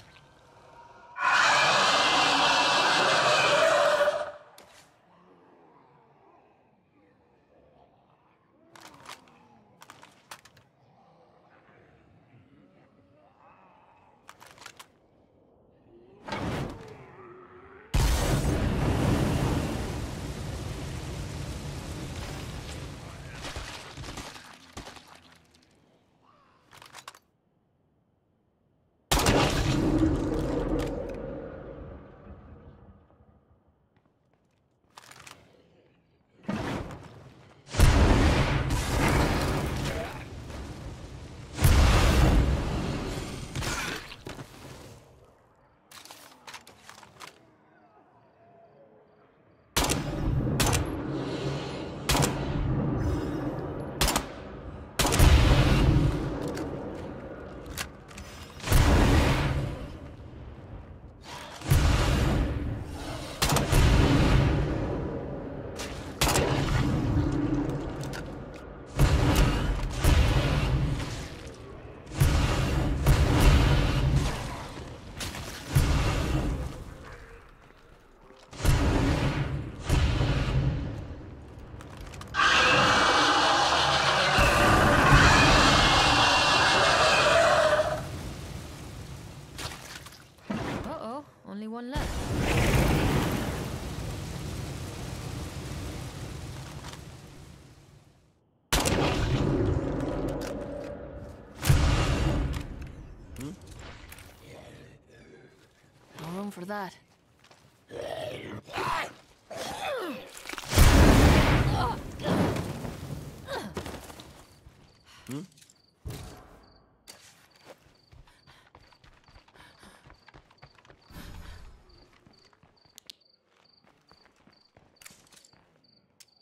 For that.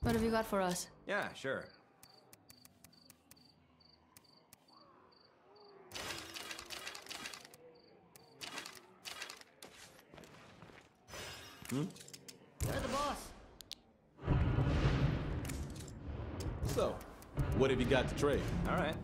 What have you got for us? Yeah, sure. Hmm? You're the boss. So, what have you got to trade? All right.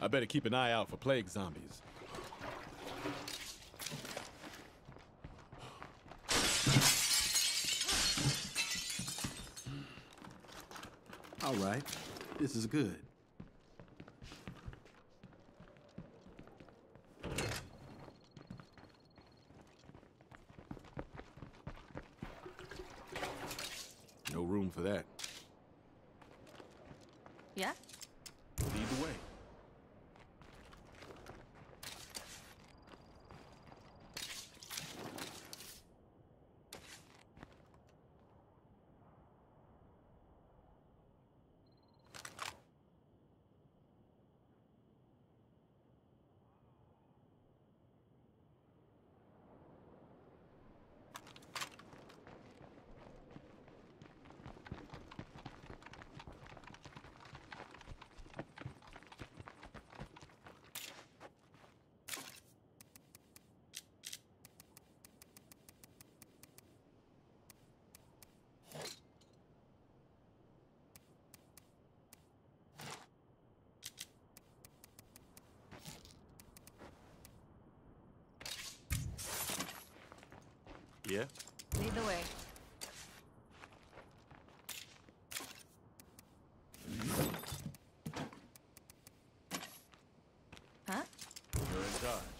I better keep an eye out for plague zombies. All right, this is good. No room for that. Yeah? Lead the way. Yeah? Lead the way. Huh? You're in charge.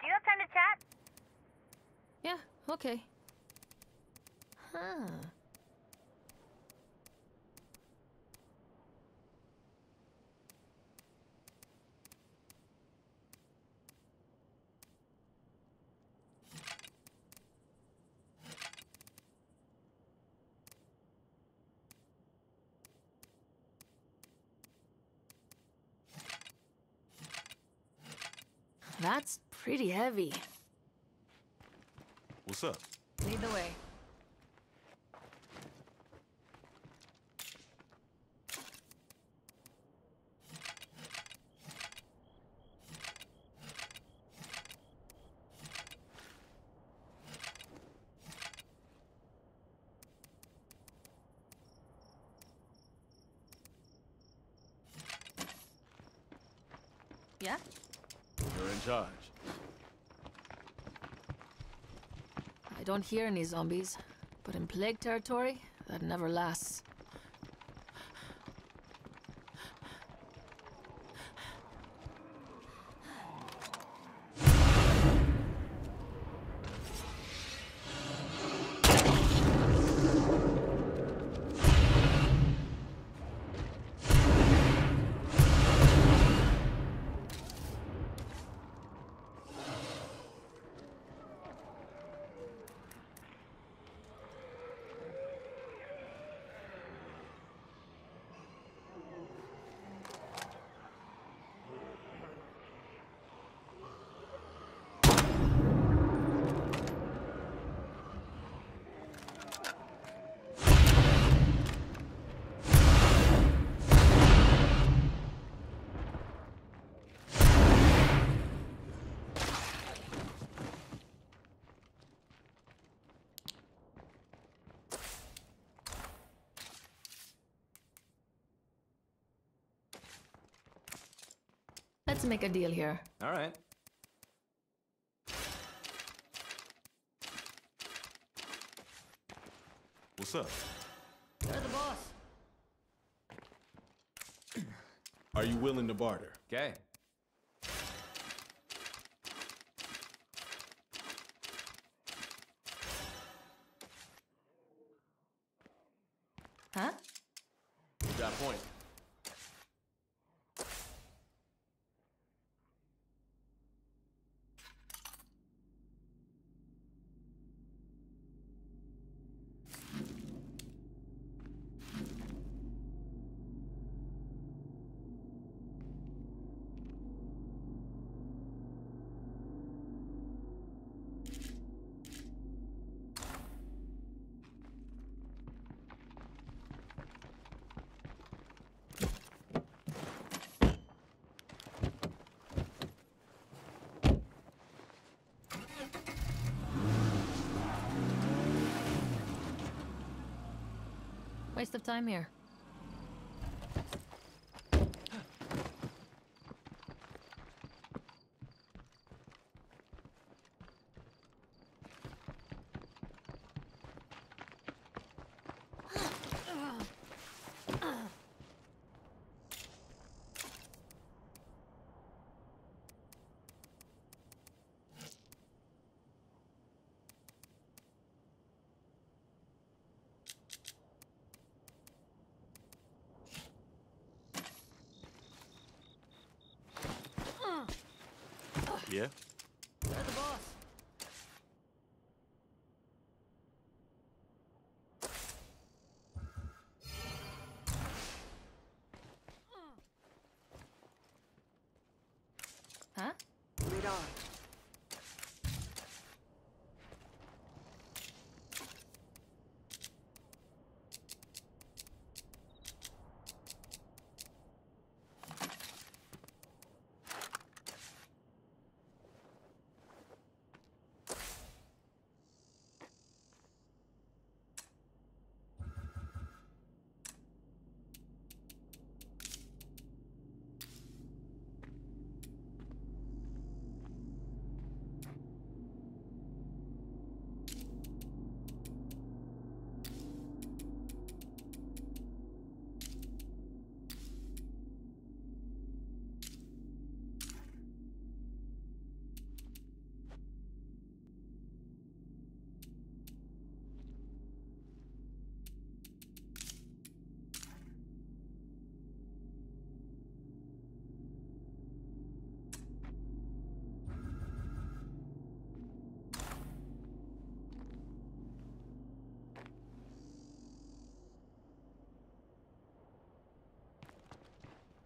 Do you have time to chat? Yeah, okay. Huh. That's pretty heavy. What's up? Lead the way. Yeah? You're in charge. I don't hear any zombies, but in plague territory, that never lasts. Make a deal here. All right. What's up? You're the boss. Are you willing to barter? Okay. Huh? Got a point. Waste of time here. Yeah? You're the boss. Huh? Lead on.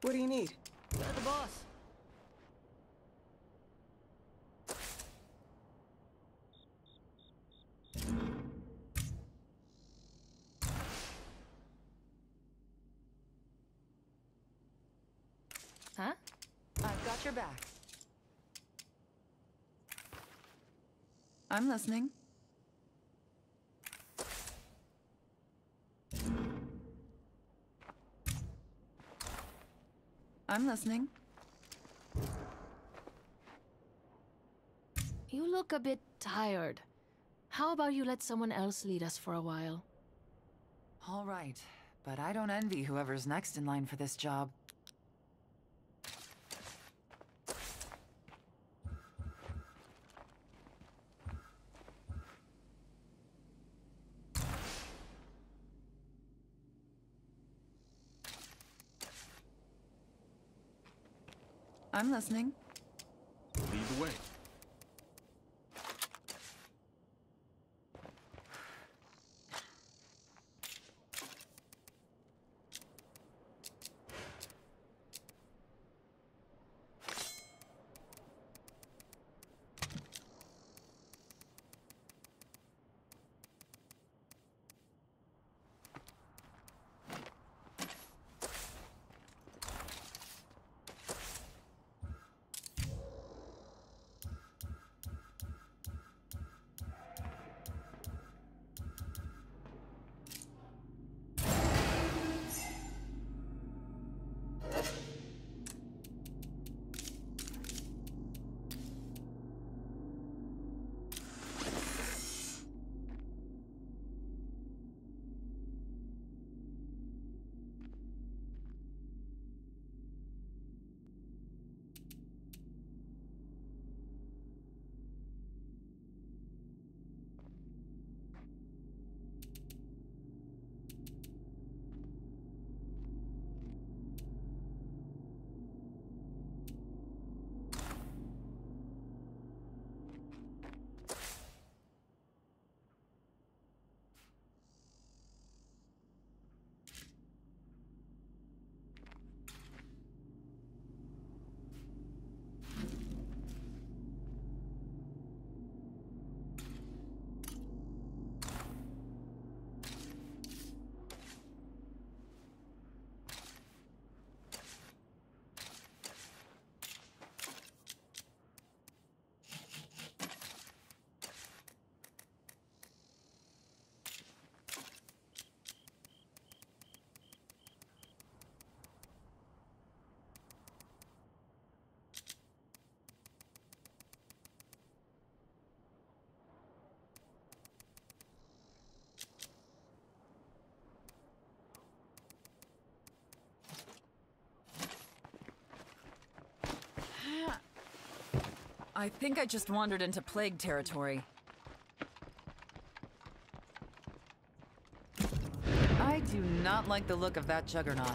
What do you need? You're the boss. Huh? I've got your back. I'm listening. I'm listening. You look a bit tired. How about you let someone else lead us for a while? All right, but I don't envy whoever's next in line for this job. I'm listening. Lead the way. I think I just wandered into plague territory. I do not like the look of that juggernaut.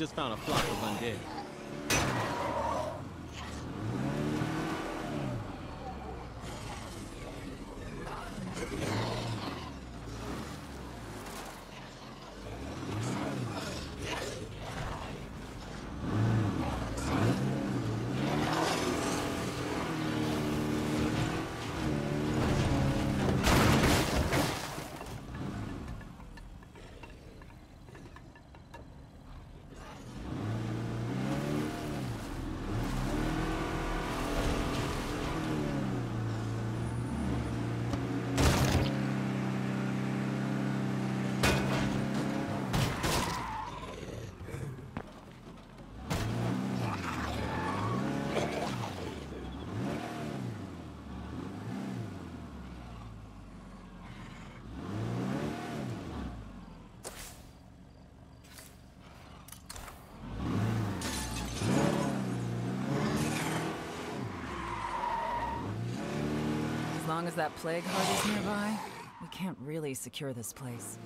Just found a flock of undead. As long as that plague heart is nearby, we can't really secure this place.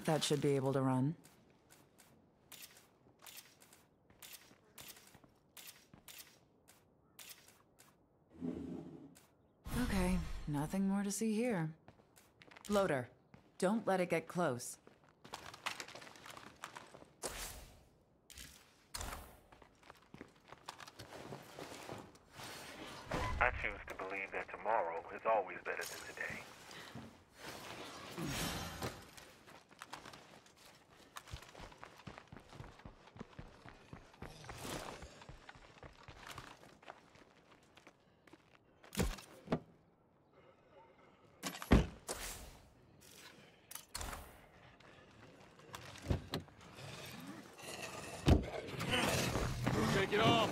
Think that should be able to run. Okay, nothing more to see here. Bloater, don't let it get close. I choose to believe that tomorrow is always better than today. Take it off.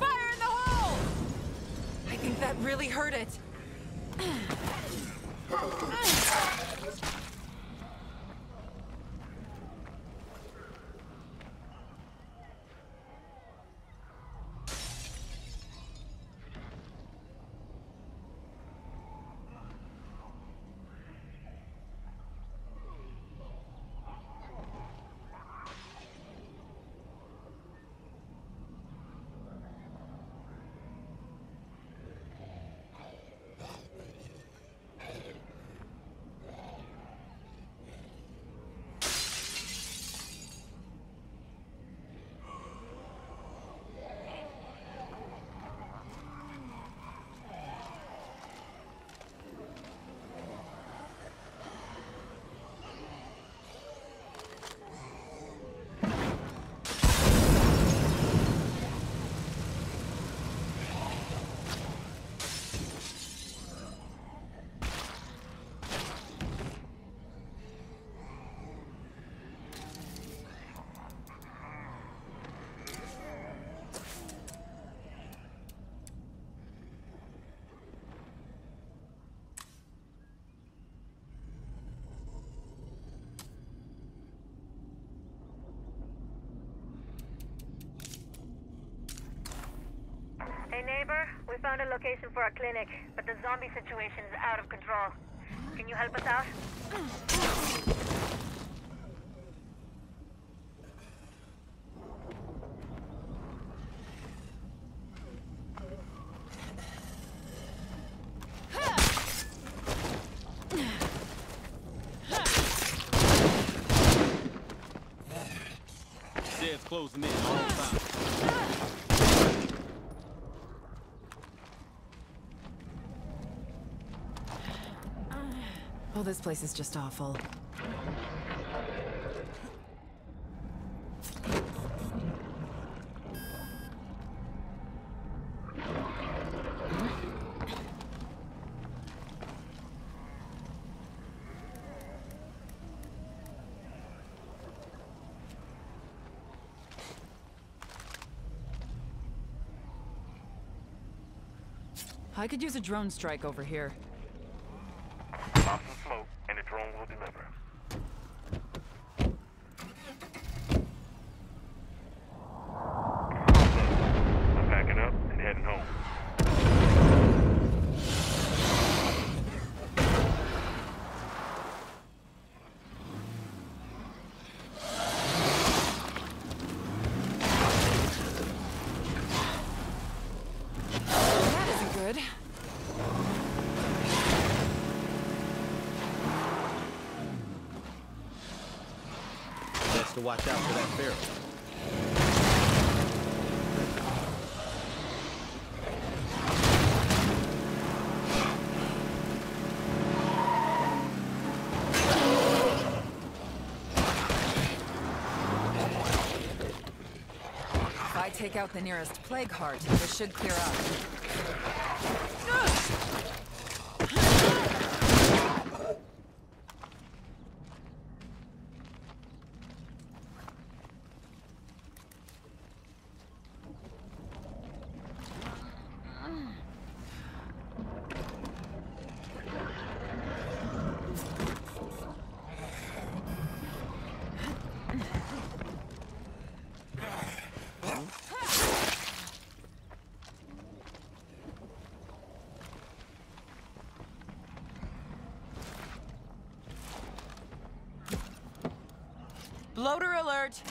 Fire in the hole! I think that really hurt it. Hey neighbor, we found a location for a clinic, but the zombie situation is out of control. Can you help us out? Closing in all the time. This place is just awful. I could use a drone strike over here. watch out for that barrel. take out the nearest plague heart, This should clear up. alert!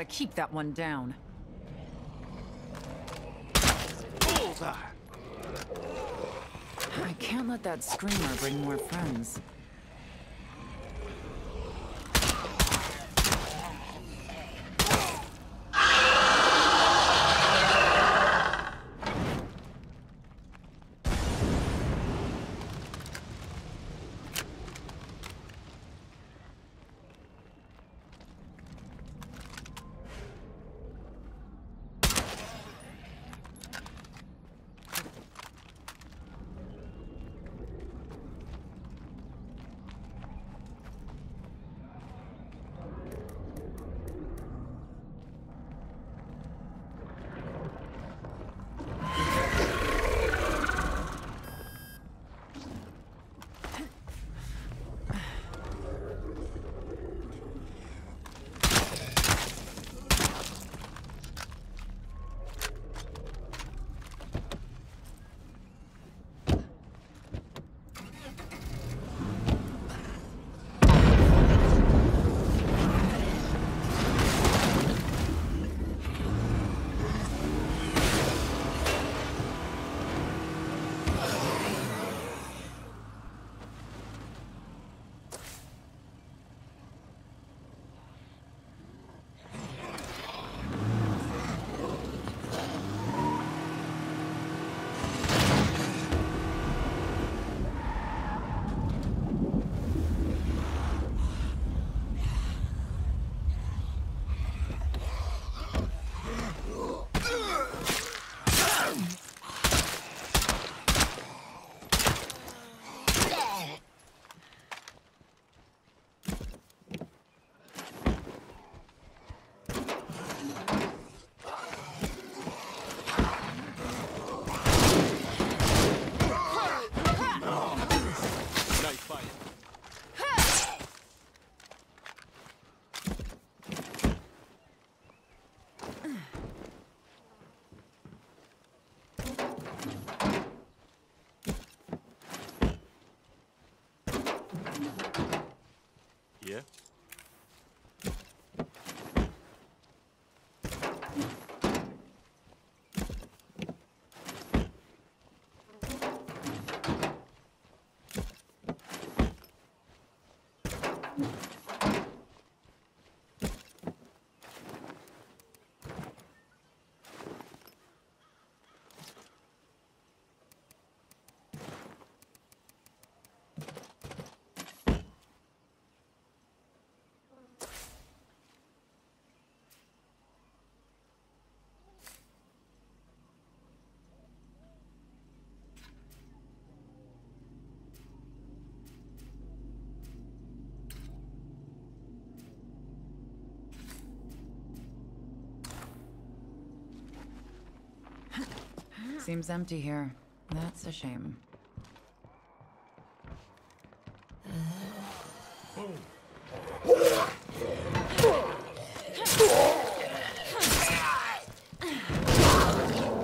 gotta keep that one down. Bullseye! I can't let that screamer bring more friends. Seems empty here. That's a shame.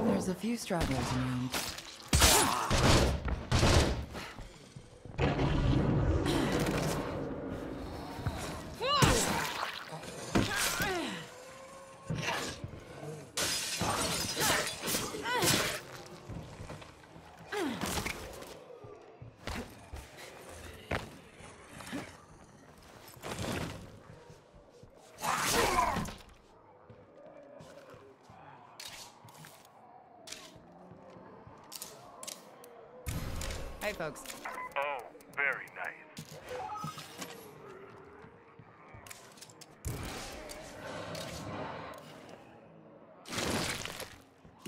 There's a few stragglers around. Hey, folks. Oh, very nice.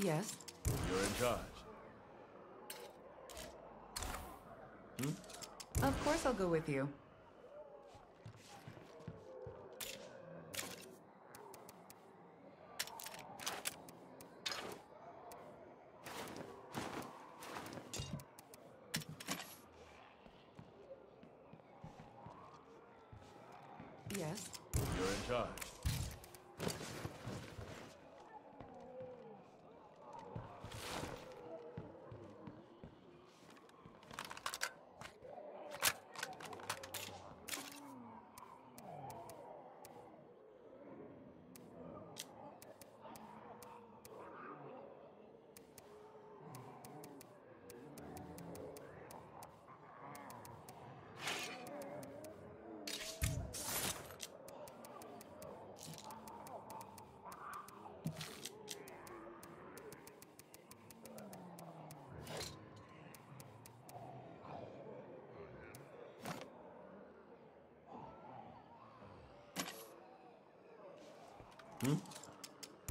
Yes? You're in charge. Of course I'll go with you. Yes? You're in charge. Hmm?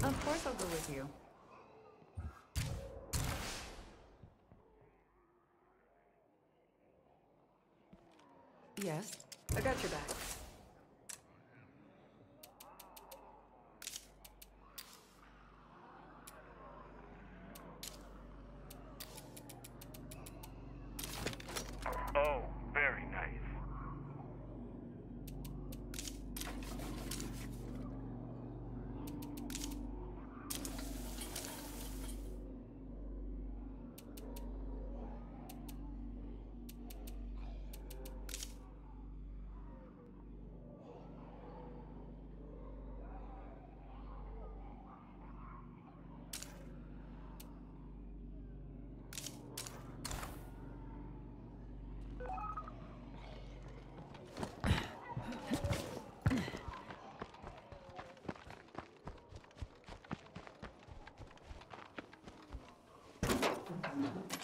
Of course I'll go with you. Yes? I got your back. 감사합니다.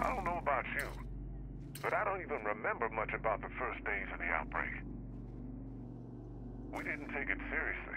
I don't know about you, but I don't even remember much about the first days of the outbreak. We didn't take it seriously